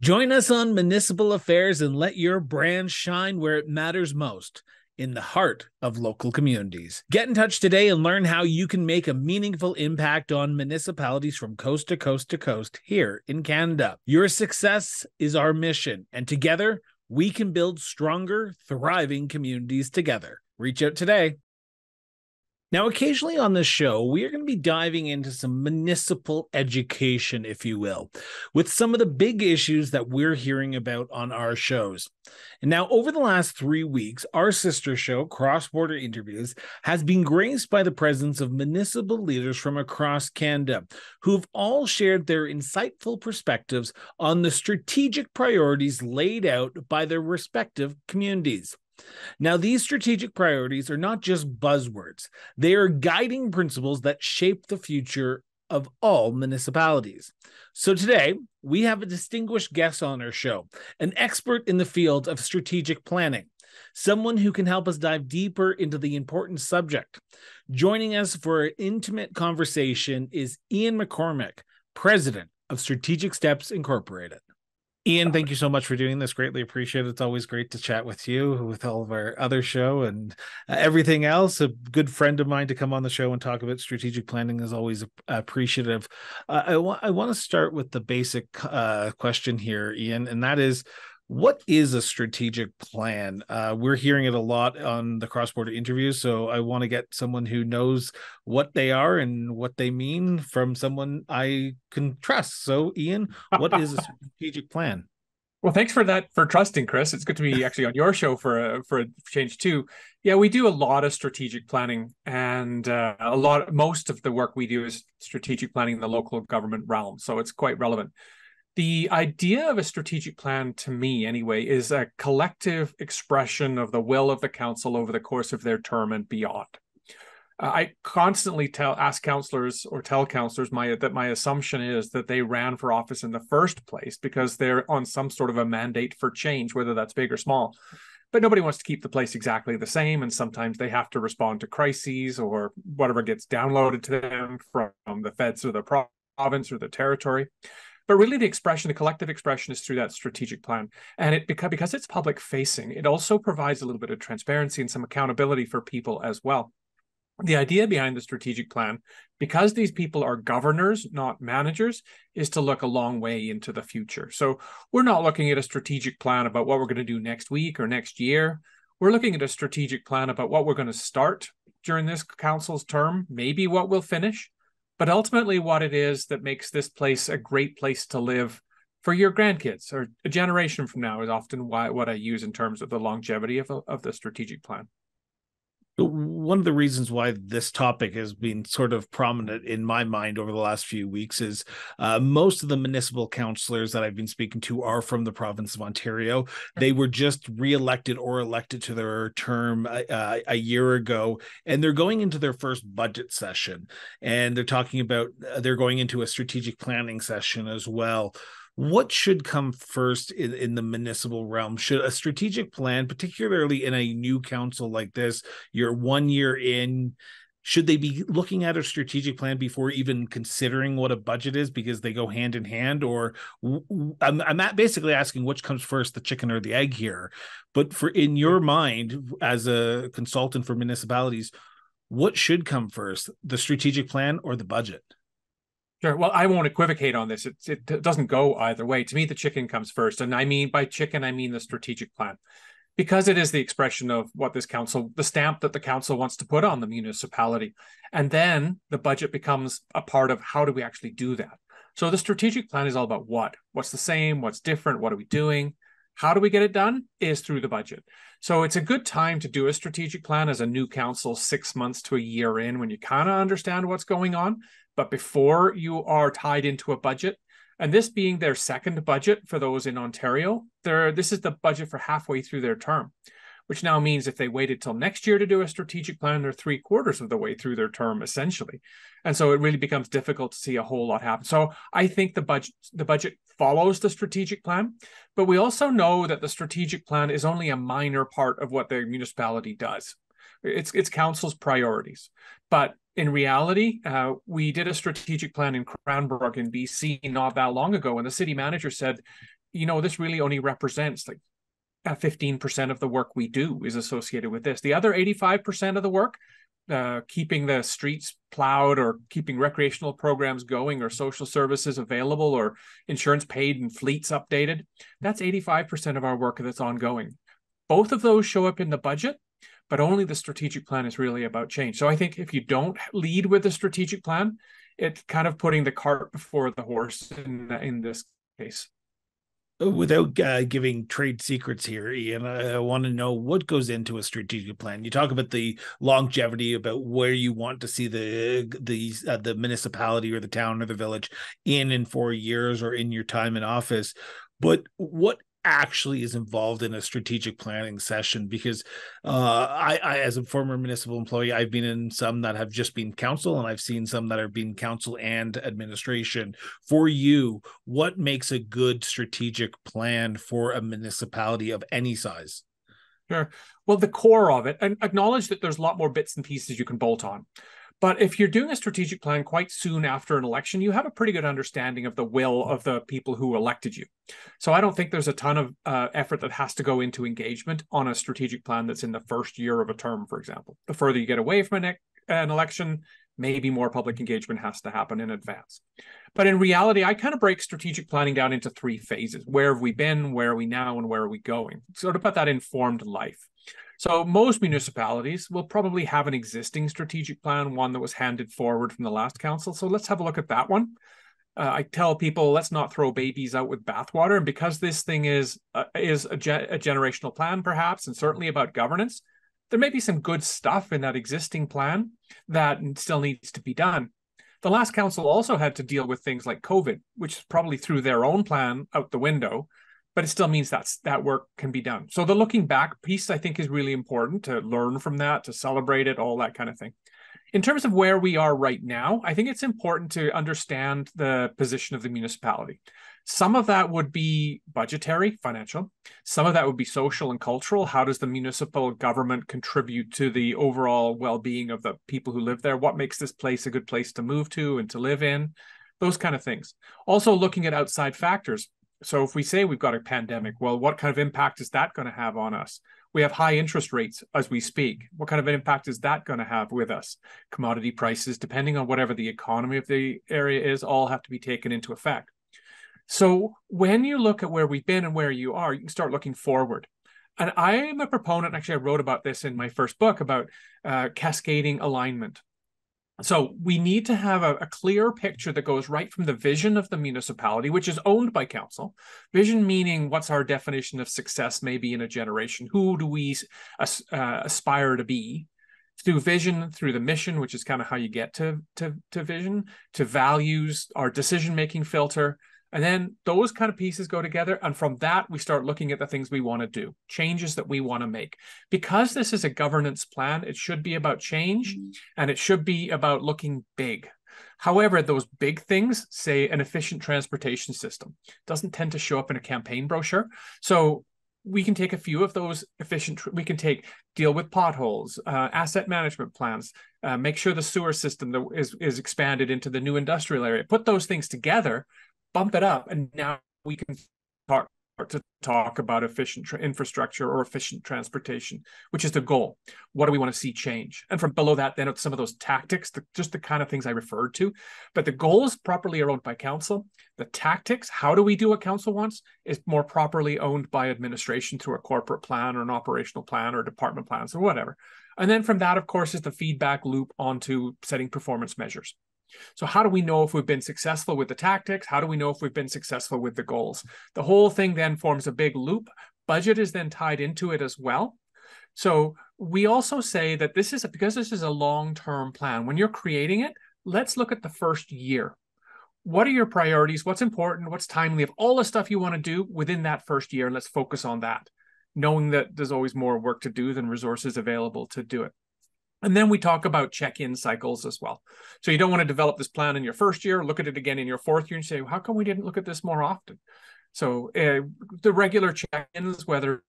S1: Join us on Municipal Affairs and let your brand shine where it matters most in the heart of local communities. Get in touch today and learn how you can make a meaningful impact on municipalities from coast to coast to coast here in Canada. Your success is our mission, and together we can build stronger, thriving communities together. Reach out today. Now, occasionally on this show, we are going to be diving into some municipal education, if you will, with some of the big issues that we're hearing about on our shows. And now, over the last three weeks, our sister show, Cross Border Interviews, has been graced by the presence of municipal leaders from across Canada who've all shared their insightful perspectives on the strategic priorities laid out by their respective communities. Now, these strategic priorities are not just buzzwords, they are guiding principles that shape the future of all municipalities. So, today we have a distinguished guest on our show, an expert in the field of strategic planning, someone who can help us dive deeper into the important subject. Joining us for an intimate conversation is Ian McCormack, president of Strategic Steps Incorporated. Ian, thank you so much for doing this. Greatly appreciate it. It's always great to chat with you with all of our other show and uh, everything else. A good friend of mine to come on the show and talk about strategic planning is always appreciative. Uh, I want I want to start with the basic uh, question here, Ian, and that is what is a strategic plan? Uh, we're hearing it a lot on the cross border interviews. So I want to get someone who knows what they are and what they mean from someone I can trust. So, Ian, what is a strategic plan?
S3: Well, thanks for that for trusting, Chris. It's good to be actually on your show for a, for a change too. Yeah, we do a lot of strategic planning, and uh, a lot. Most of the work we do is strategic planning in the local government realm, so it's quite relevant. The idea of a strategic plan, to me anyway, is a collective expression of the will of the council over the course of their term and beyond. Uh, I constantly tell ask councillors or tell councillors my that my assumption is that they ran for office in the first place because they're on some sort of a mandate for change, whether that's big or small. But nobody wants to keep the place exactly the same, and sometimes they have to respond to crises or whatever gets downloaded to them from the feds or the province or the territory. But really, the expression, the collective expression, is through that strategic plan, and it because because it's public facing, it also provides a little bit of transparency and some accountability for people as well the idea behind the strategic plan, because these people are governors, not managers, is to look a long way into the future. So we're not looking at a strategic plan about what we're going to do next week or next year. We're looking at a strategic plan about what we're going to start during this council's term, maybe what we'll finish, but ultimately what it is that makes this place a great place to live for your grandkids or a generation from now is often why, what I use in terms of the longevity of, of the strategic plan
S1: one of the reasons why this topic has been sort of prominent in my mind over the last few weeks is uh, most of the municipal councillors that I've been speaking to are from the province of Ontario. They were just re-elected or elected to their term uh, a year ago, and they're going into their first budget session, and they're talking about uh, they're going into a strategic planning session as well what should come first in, in the municipal realm? Should a strategic plan, particularly in a new council like this, you're one year in, should they be looking at a strategic plan before even considering what a budget is because they go hand in hand? Or i'm, I'm basically asking which comes first the chicken or the egg here. But for in your mind as a consultant for municipalities what should come first the strategic plan or the budget
S3: Sure. Well, I won't equivocate on this. It, it doesn't go either way. To me, the chicken comes first. And I mean by chicken, I mean the strategic plan. Because it is the expression of what this council, the stamp that the council wants to put on the municipality. And then the budget becomes a part of how do we actually do that? So the strategic plan is all about what? What's the same? What's different? What are we doing? How do we get it done? Is through the budget. So it's a good time to do a strategic plan as a new council, six months to a year in, when you kind of understand what's going on but before you are tied into a budget, and this being their second budget for those in Ontario, this is the budget for halfway through their term, which now means if they waited till next year to do a strategic plan, they're three quarters of the way through their term essentially, and so it really becomes difficult to see a whole lot happen. So I think the budget the budget follows the strategic plan, but we also know that the strategic plan is only a minor part of what the municipality does. It's it's council's priorities, but in reality, uh, we did a strategic plan in Cranbrook in BC not that long ago, and the city manager said, you know, this really only represents like 15% of the work we do is associated with this. The other 85% of the work, uh, keeping the streets plowed or keeping recreational programs going or social services available or insurance paid and fleets updated, that's 85% of our work that's ongoing. Both of those show up in the budget but only the strategic plan is really about change. So I think if you don't lead with the strategic plan, it's kind of putting the cart before the horse in in this case.
S1: Uh, without uh, giving trade secrets here, Ian, I, I want to know what goes into a strategic plan. You talk about the longevity, about where you want to see the the uh, the municipality or the town or the village in in four years or in your time in office. But what actually is involved in a strategic planning session because uh, I, I, as a former municipal employee i've been in some that have just been council and i've seen some that have been council and administration. For you what makes a good strategic plan for a municipality of any size?
S3: Sure. Well the core of it and acknowledge that there's a lot more bits and pieces you can bolt on but if you're doing a strategic plan quite soon after an election, you have a pretty good understanding of the will of the people who elected you. So I don't think there's a ton of uh, effort that has to go into engagement on a strategic plan that's in the first year of a term, for example. The further you get away from an, an election, maybe more public engagement has to happen in advance. But in reality, I kind of break strategic planning down into three phases. Where have we been? Where are we now? And where are we going? So to put that informed life. So most municipalities will probably have an existing strategic plan, one that was handed forward from the last council. So let's have a look at that one. uh, I tell people let's not throw babies out with bathwater. And because this thing is uh, is a, ge- a generational plan, perhaps, and certainly about governance, there may be some good stuff in that existing plan that still needs to be done. The last council also had to deal with things like COVID, which probably threw their own plan out the window, but it still means that's that work can be done. So the looking back piece, I think, is really important to learn from that, to celebrate it, all that kind of thing in terms of where we are right now, I think it's important to understand the position of the municipality. Some of that would be budgetary, financial. Some of that would be social and cultural. How does the municipal government contribute to the overall well being of the people who live there? What makes this place a good place to move to and to live in? Those kind of things. Also, looking at outside factors. So, if we say we've got a pandemic, well, what kind of impact is that going to have on us? we have high interest rates as we speak. What kind of an impact is that going to have with us? Commodity prices, depending on whatever the economy of the area is, all have to be taken into effect. So when you look at where we've been and where you are, you can start looking forward. And I am a proponent, actually, I wrote about this in my first book about uh, cascading alignment. So we need to have a, a, clear picture that goes right from the vision of the municipality, which is owned by council. Vision meaning what's our definition of success, maybe in a generation. Who do we uh, aspire to be? Through vision, through the mission, which is kind of how you get to to, to vision, to values, our decision making filter, and then those kind of pieces go together. And from that, we start looking at the things we want to do, changes that we want to make. Because this is a governance plan, it should be about change mm-hmm. and it should be about looking big. However, those big things, say an efficient transportation system, doesn't tend to show up in a campaign brochure. So we can take a few of those efficient we can take deal with potholes uh, asset management plans uh, make sure the sewer system that is, is expanded into the new industrial area put those things together bump it up, and now we can talk to talk about efficient infrastructure or efficient transportation, which is the goal. What do we want to see change? And from below that, then it's some of those tactics, the, just the kind of things I referred to. But the goals properly are owned by council. The tactics, how do we do what council wants, is more properly owned by administration through a corporate plan or an operational plan or department plans or whatever. And then from that, of course, is the feedback loop onto setting performance measures. So, how do we know if we've been successful with the tactics? How do we know if we've been successful with the goals? The whole thing then forms a big loop. Budget is then tied into it as well. So, we also say that this is a, because this is a long term plan. When you're creating it, let's look at the first year. What are your priorities? What's important? What's timely? Of all the stuff you want to do within that first year, And let's focus on that, knowing that there's always more work to do than resources available to do it. And then we talk about check-in cycles as well. So you don't want to develop this plan in your first year, look at it again in your fourth year and say, how come we didn't look at this more often? So uh, the regular check-ins, whether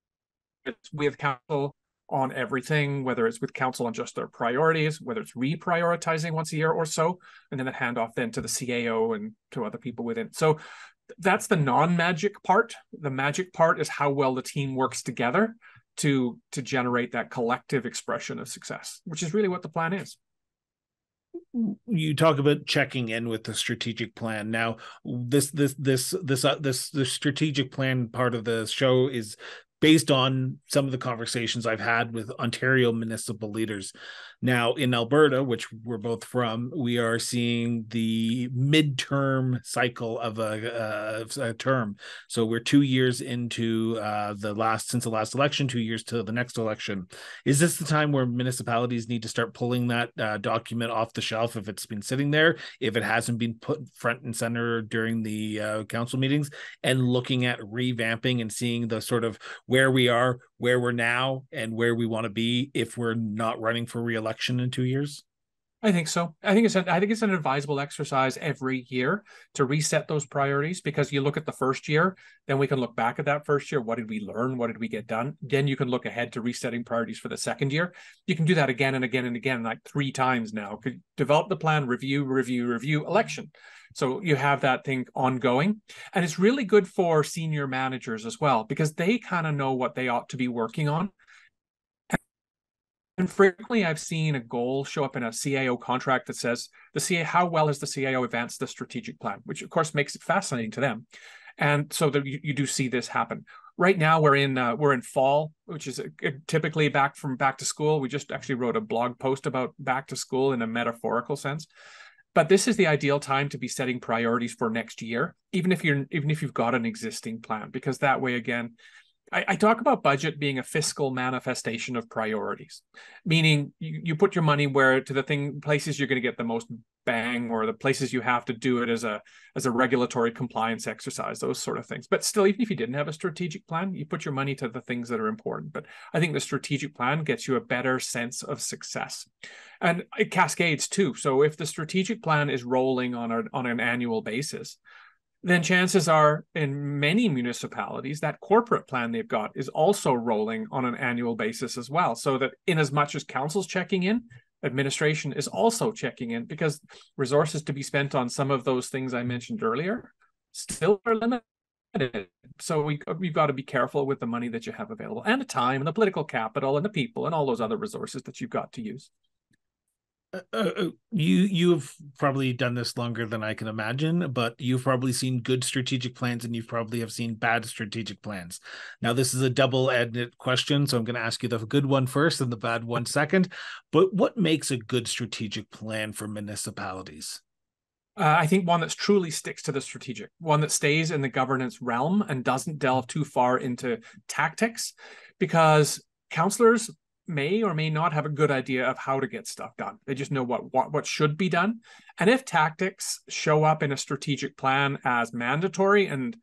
S3: it's with council on everything, whether it's with council on just their priorities, whether it's reprioritizing once a year or so, and then the handoff then to the CAO and to other people within. So that's the non-magic part. The magic part is how well the team works together to to generate that collective expression of success which is really what the plan is
S1: you talk about checking in with the strategic plan now this this this this uh, this the strategic plan part of the show is based on some of the conversations I've had with Ontario municipal leaders. Now, in Alberta, which we're both from, we are seeing the midterm cycle of a, a term. So we're two years into uh, the last since the last election, two years to the next election. Is this the time where municipalities need to start pulling that uh, document off the shelf if it's been sitting there, if it hasn't been put front and center during the uh, council meetings, and looking at revamping and seeing the sort of where we are, where we're now, and where we want to be if we're not running for reelection in two years?
S3: I think so. I think it's an, I think it's an advisable exercise every year to reset those priorities because you look at the first year, then we can look back at that first year. What did we learn? What did we get done? Then you can look ahead to resetting priorities for the second year. You can do that again and again and again, like three times now. Could develop the plan, review, review, review, election. So you have that thing ongoing. And it's really good for senior managers as well, because they kind of know what they ought to be working on. And frequently I've seen a goal show up in a CAO contract that says the CA, how well has the CAO advanced the strategic plan, which of course makes it fascinating to them. And so that you, you do see this happen. Right now we're in uh, we're in fall, which is typically back from back to school. We just actually wrote a blog post about back to school in a metaphorical sense but this is the ideal time to be setting priorities for next year even if you're even if you've got an existing plan because that way again I, I, talk about budget being a fiscal manifestation of priorities, meaning you, you put your money where to the thing places you're going to get the most bang, or the places you have to do it as a as a regulatory compliance exercise, those sort of things. But still, even if you didn't have a strategic plan, you put your money to the things that are important. But I think the strategic plan gets you a better sense of success, and it cascades too. So if the strategic plan is rolling on a, on an annual basis, then chances are in many municipalities that corporate plan they've got is also rolling on an annual basis as well so that in as much as council's checking in administration is also checking in because resources to be spent on some of those things i mentioned earlier still are limited. So we, we've got to be careful with the money that you have available and the time and the political capital and the people and all those other resources that you've got to use
S1: uh, uh, uh, you you've probably done this longer than I can imagine, but you've probably seen good strategic plans and you've probably have seen bad strategic plans. Now this is a double-ended question, so I'm going to ask you the good one first and the bad one second. But what makes a good strategic plan for municipalities?
S3: Uh, I think one that's truly sticks to the strategic, one that stays in the governance realm and doesn't delve too far into tactics, because councillors may or may not have a good idea of how to get stuff done. They just know what what, what should be done. And if tactics show up in a strategic plan as mandatory and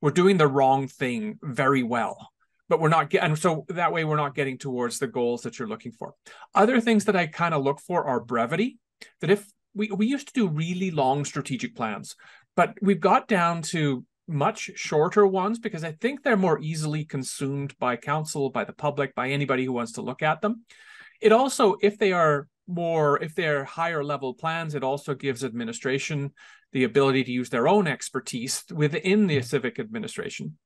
S3: we're doing the wrong thing very well, but we're not getting so that way we're not getting towards the goals that you're looking for. Other things that I kind of look for are brevity. That if we, we used to do really long strategic plans, but we've got down to much shorter ones because I think they're more easily consumed by council, by the public, by anybody who wants to look at them. It also, if they are more, if they're higher level plans, it also gives administration the ability to use their own expertise within the hmm. civic administration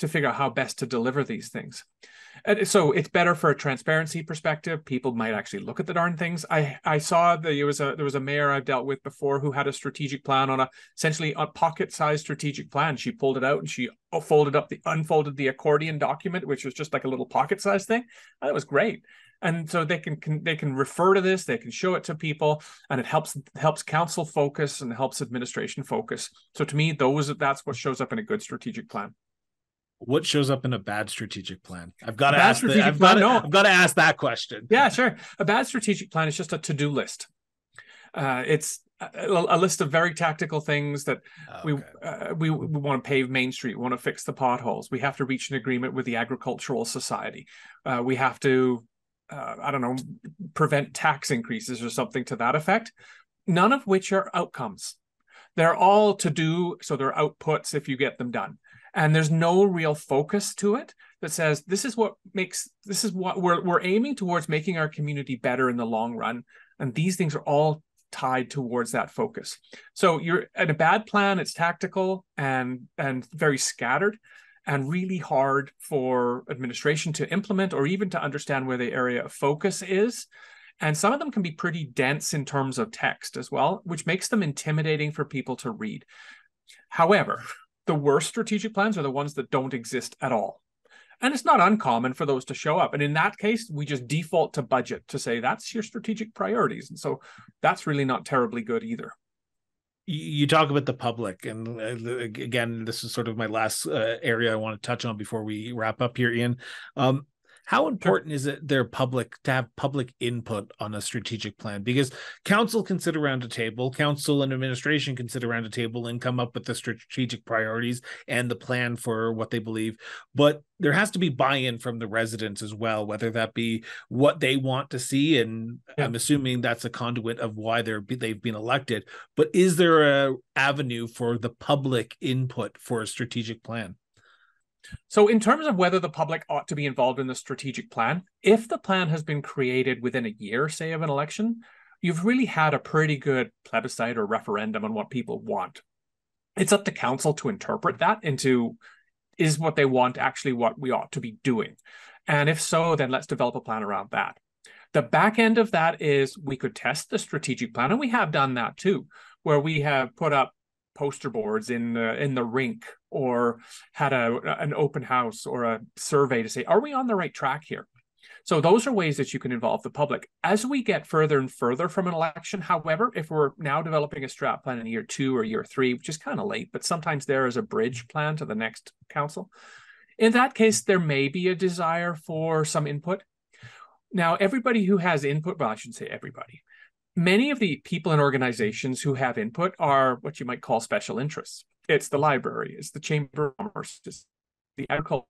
S3: to figure out how best to deliver these things. And so it's better for a transparency perspective. People might actually look at the darn things. I I saw that there was a there was a mayor I've dealt with before who had a strategic plan on a essentially a pocket-sized strategic plan. She pulled it out and she folded up the unfolded the accordion document, which was just like a little pocket-sized thing. That was great. And so they can, can they can refer to this, they can show it to people, and it helps helps council focus and helps administration focus. So to me, those that's what shows up in a good strategic plan
S1: what shows up in a bad strategic plan? I've got to ask. The, I've got to. No. I've got to ask that question.
S3: Yeah, sure. A bad strategic plan is just a to-do list. Uh, it's a, a, list of very tactical things that okay. we, uh, we we want to pave Main Street. We want to fix the potholes. We have to reach an agreement with the agricultural society. Uh, we have to, uh, I don't know, prevent tax increases or something to that effect. None of which are outcomes. They're all to do, so they're outputs if you get them done and there's no real focus to it that says this is what makes this is what we're we're aiming towards making our community better in the long run. And these things are all tied towards that focus. So you're in a bad plan it's tactical and and very scattered and really hard for administration to implement or even to understand where the area of focus is. And some of them can be pretty dense in terms of text as well which makes them intimidating for people to read. However the worst strategic plans are the ones that don't exist at all. And it's not uncommon for those to show up. And in that case, we just default to budget to say that's your strategic priorities. And so that's really not terribly good either.
S1: You talk about the public, and uh, again, this is sort of my last uh, area I want to touch on before we wrap up here, Ian. Um, how important is it their public to have public input on a strategic plan? Because council can sit around a table, council and administration can sit around a table and come up with the strategic priorities and the plan for what they believe. But there has to be buy-in from the residents as well, whether that be what they want to see, and yeah. I'm assuming that's a conduit of why they're they've been elected. But is there a avenue for the public input for a strategic plan?
S3: So, in terms of whether the public ought to be involved in the strategic plan, if the plan has been created within a year, say, of an election, you've really had a pretty good plebiscite or referendum on what people want. It's up to council to interpret that into is what they want actually what we ought to be doing? And if so, then let's develop a plan around that. The back end of that is we could test the strategic plan, and we have done that too, where we have put up poster boards in the in the rink or had a an open house or a survey to say are we on the right track here So those are ways that you can involve the public. As we get further and further from an election, however, if we're now developing a strat plan in year two or year three, which is kind of late, but sometimes there is a bridge plan to the next council. In that case, there may be a desire for some input. Now, everybody who has input, well, I shouldn't say everybody. Many of the people and organizations who have input are what you might call special interests. It's the library, it's the Chamber of Commerce, it's the Agricultural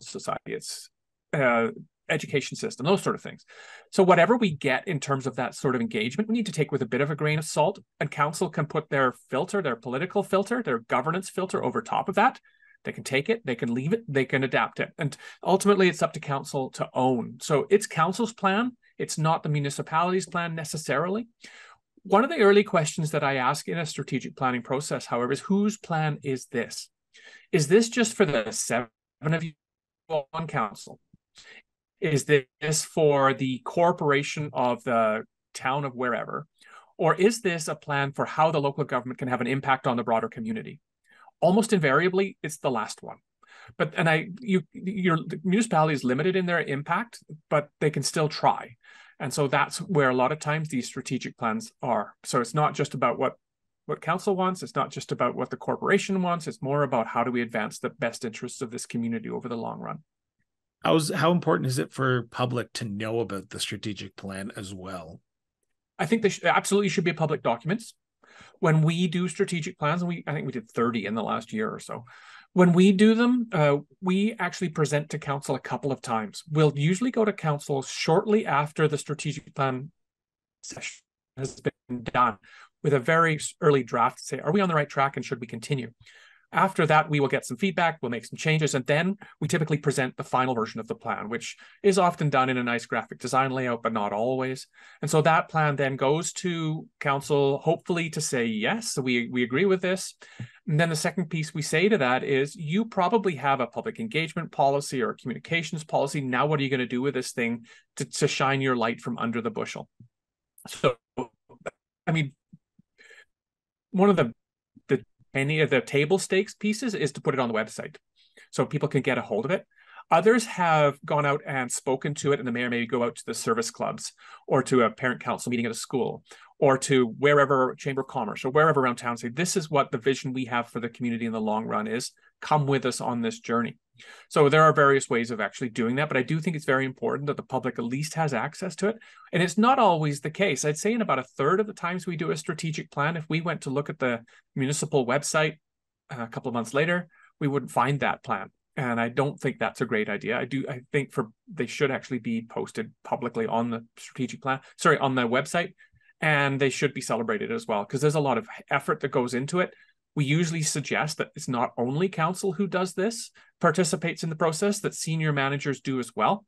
S3: Society, it's uh, education system, those sort of things. So whatever we get in terms of that sort of engagement, we need to take with a bit of a grain of salt. And council can put their filter, their political filter, their governance filter over top of that. They can take it, they can leave it, they can adapt it. And ultimately it's up to council to own. So it's council's plan. It's not the municipality's plan necessarily. One of the early questions that I ask in a strategic planning process, however, is whose plan is this? Is this just for the seven of you on council? Is this for the corporation of the town of wherever? Or is this a plan for how the local government can have an impact on the broader community? Almost invariably, it's the last one. But and I you your municipality is limited in their impact, but they can still try. And so that's where a lot of times these strategic plans are. So it's not just about what what council wants, it's not just about what the corporation wants, it's more about how do we advance the best interests of this community over the long run.
S1: How's how important is it for public to know about the strategic plan as well?
S3: I think they should, absolutely should be public documents. When we do strategic plans, and we I think we did 30 in the last year or so. When we do them, uh, we actually present to council a couple of times. We'll usually go to council shortly after the strategic plan session has been done with a very early draft to say, are we on the right track and should we continue? After that, we will get some feedback, we'll make some changes, and then we typically present the final version of the plan, which is often done in a nice graphic design layout, but not always. And so that plan then goes to council, hopefully to say, yes, we, we agree with this. And then the second piece we say to that is, you probably have a public engagement policy or a communications policy. Now, what are you going to do with this thing to, to shine your light from under the bushel? So, I mean, one of the any of the table stakes pieces is to put it on the website so people can get a hold of it. Others have gone out and spoken to it, and the mayor maybe go out to the service clubs or to a parent council meeting at a school or to wherever chamber of commerce or wherever around town say this is what the vision we have for the community in the long run is come with us on this journey. So there are various ways of actually doing that but i do think it's very important that the public at least has access to it. And it's not always the case. I'd say in about a third of the times we do a strategic plan if we went to look at the municipal website uh, a couple of months later we wouldn't find that plan. And i don't think that's a great idea. I do i think for they should actually be posted publicly on the strategic plan sorry on the website and they should be celebrated as well because there's a lot of effort that goes into it. We usually suggest that it's not only council who does this, participates in the process, that senior managers do as well,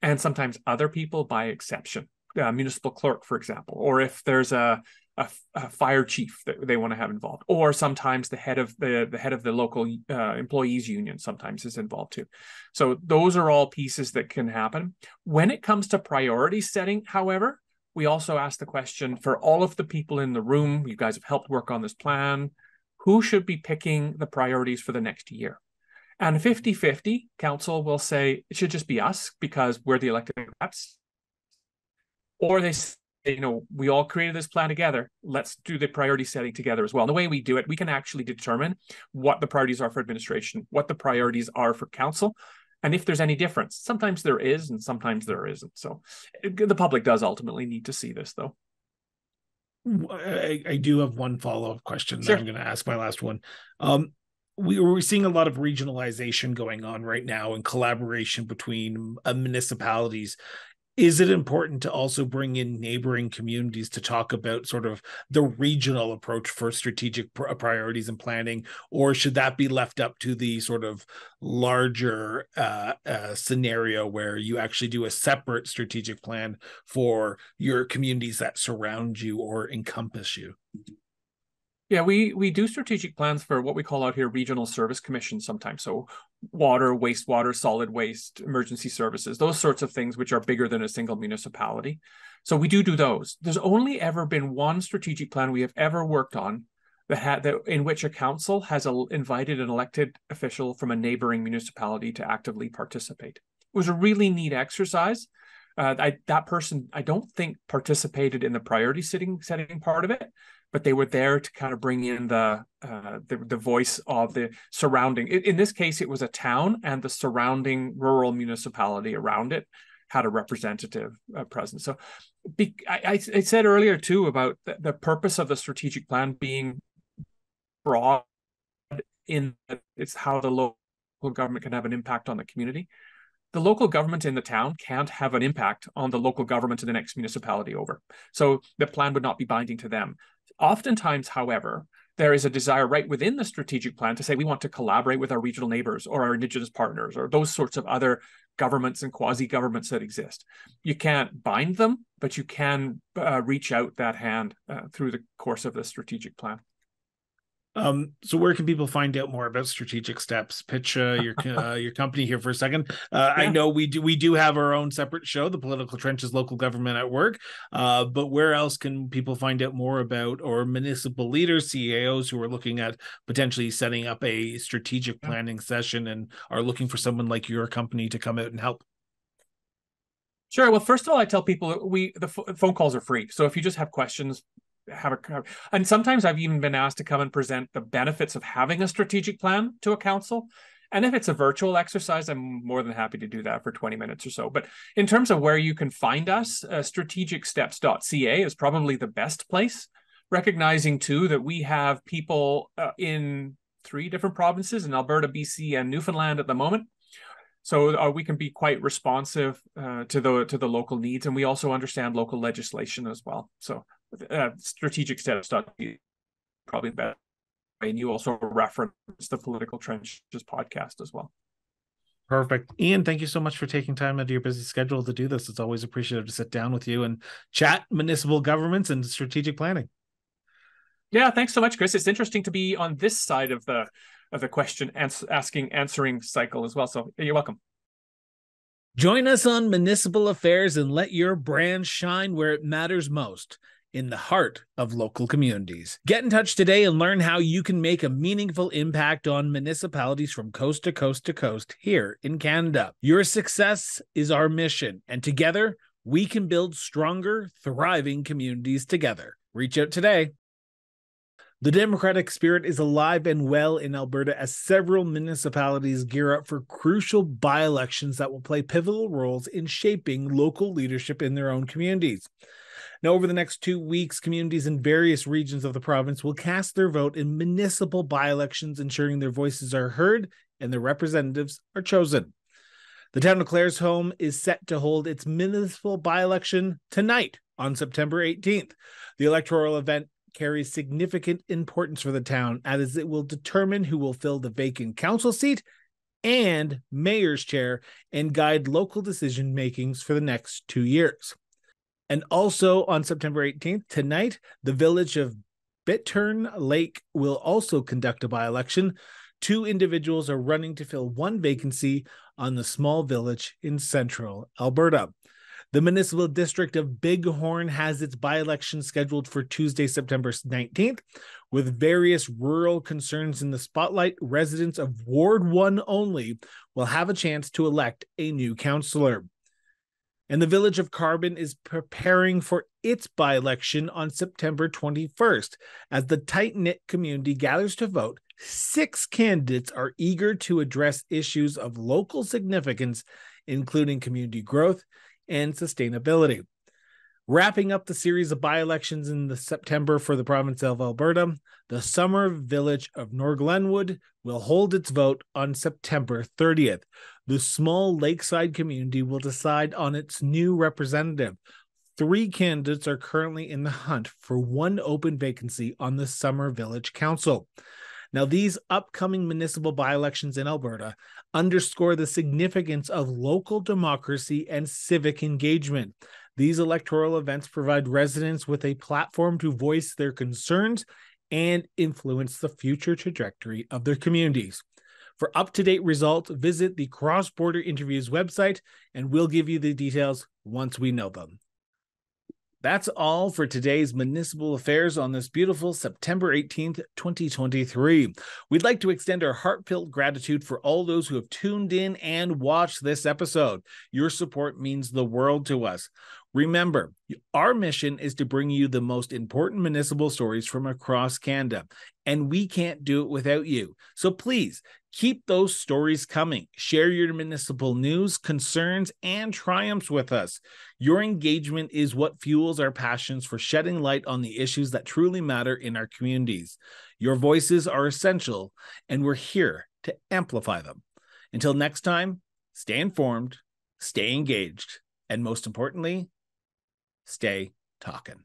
S3: and sometimes other people by exception, uh, municipal clerk, for example, or if there's a, a, a, fire chief that they want to have involved, or sometimes the head of the the head of the local uh, employees union sometimes is involved too. So those are all pieces that can happen. When it comes to priority setting, however, we also ask the question for all of the people in the room, you guys have helped work on this plan, who should be picking the priorities for the next year? And 50 50, council will say it should just be us because we're the elected reps. Or they say, you know, we all created this plan together. Let's do the priority setting together as well. And the way we do it, we can actually determine what the priorities are for administration, what the priorities are for council, and if there's any difference. Sometimes there is, and sometimes there isn't. So eh, the public does ultimately need to see this, though.
S1: I, I do have one follow up question. Sure. I'm going to ask my last one. Um, we, we're seeing a lot of regionalization going on right now and collaboration between uh, municipalities is it important to also bring in neighboring communities to talk about sort of the regional approach for strategic pr- priorities and planning? Or should that be left up to the sort of larger uh, uh, scenario where you actually do a separate strategic plan for your communities that surround you or encompass you
S3: yeah, we we do strategic plans for what we call out here regional service commissions sometimes. So water, wastewater, solid waste, emergency services, those sorts of things which are bigger than a single municipality. So we do do those. There's only ever been one strategic plan we have ever worked on that had that in which a council has a, invited an elected official from a neighboring municipality to actively participate. It was a really neat exercise. Uh, I, that person, I don't think participated in the priority sitting setting part of it, but they were there to kind of bring in the uh, the, the voice of the surrounding. In, in, this case, it was a town and the surrounding rural municipality around it had a representative uh, presence. So, be, I, I, said earlier too about the, the purpose of the strategic plan being broad in it's how the local government can have an impact on the community the local government in the town can't have an impact on the local government in the next municipality over. So the plan would not be binding to them. Oftentimes, however, there is a desire right within the strategic plan to say we want to collaborate with our regional neighbors or our indigenous partners or those sorts of other governments and quasi governments that exist. You can't bind them, but you can uh, reach out that hand uh, through the course of the strategic plan.
S1: Um, so where can people find out more about strategic steps? Pitch uh, your uh, your company here for a second. Uh, yeah. I know we do we do have our own separate show, the Political Trenches Local Government at Work. Uh, but where else can people find out more about or municipal leaders, CEOs who are looking at potentially setting up a strategic planning yeah. session and are looking for someone like your company to come out and help?
S3: Sure. Well, first of all, I tell people we the f- phone calls are free. So if you just have questions, have a and sometimes I've even been asked to come and present the benefits of having a strategic plan to a council. And if it's a virtual exercise, I'm more than happy to do that for 20 minutes or so. But in terms of where you can find us, uh, strategicsteps.ca is probably the best place. Recognizing too that we have people uh, in three different provinces in Alberta, BC, and Newfoundland at the moment. So uh, we can be quite responsive uh, to the to the local needs, and we also understand local legislation as well. So uh, strategic steps probably better. And you also reference the Political Trenches podcast as well.
S1: Perfect. Ian, thank you so much for taking time out of your busy schedule to do this. It's always appreciative to sit down with you and chat municipal governments and strategic planning.
S3: Yeah, thanks so much, Chris. It's interesting to be on this side of the of the question ans- asking answering cycle as well. So you're welcome.
S1: Join us on Municipal Affairs and let your brand shine where it matters most in the heart of local communities. Get in touch today and learn how you can make a meaningful impact on municipalities from coast to coast to coast here in Canada. Your success is our mission, and together we can build stronger, thriving communities together. Reach out today. The democratic spirit is alive and well in Alberta as several municipalities gear up for crucial by elections that will play pivotal roles in shaping local leadership in their own communities. Now, over the next two weeks, communities in various regions of the province will cast their vote in municipal by elections, ensuring their voices are heard and their representatives are chosen. The town of Claresholm is set to hold its municipal by election tonight on September 18th. The electoral event carries significant importance for the town as it will determine who will fill the vacant council seat and mayor's chair and guide local decision makings for the next two years. And also on September 18th, tonight, the village of Bittern Lake will also conduct a by election. Two individuals are running to fill one vacancy on the small village in central Alberta. The municipal district of Bighorn has its by election scheduled for Tuesday, September 19th. With various rural concerns in the spotlight, residents of Ward 1 only will have a chance to elect a new councillor and the village of Carbon is preparing for its by election on September 21st. As the tight knit community gathers to vote, six candidates are eager to address issues of local significance, including community growth and sustainability. Wrapping up the series of by elections in the September for the province of Alberta, the summer village of Norglenwold will hold its vote on September 30th the small lakeside community will decide on its new representative. Three candidates are currently in the hunt for one open vacancy on the Summer Village Council. Now, these upcoming municipal by elections in Alberta underscore the significance of local democracy and civic engagement. These electoral events provide residents with a platform to voice their concerns and influence the future trajectory of their communities. For up to date results, visit the Cross Border Interviews website, and we'll give you the details once we know them. That's all for today's municipal affairs on this beautiful September 18th, 2023. We'd like to extend our heartfelt gratitude for all those who have tuned in and watched this episode. Your support means the world to us. Remember, our mission is to bring you the most important municipal stories from across Canada, and we can't do it without you. So please keep those stories coming. Share your municipal news, concerns, and triumphs with us. Your engagement is what fuels our passions for shedding light on the issues that truly matter in our communities. Your voices are essential, and we're here to amplify them. Until next time, stay informed, stay engaged, and most importantly, stay talking.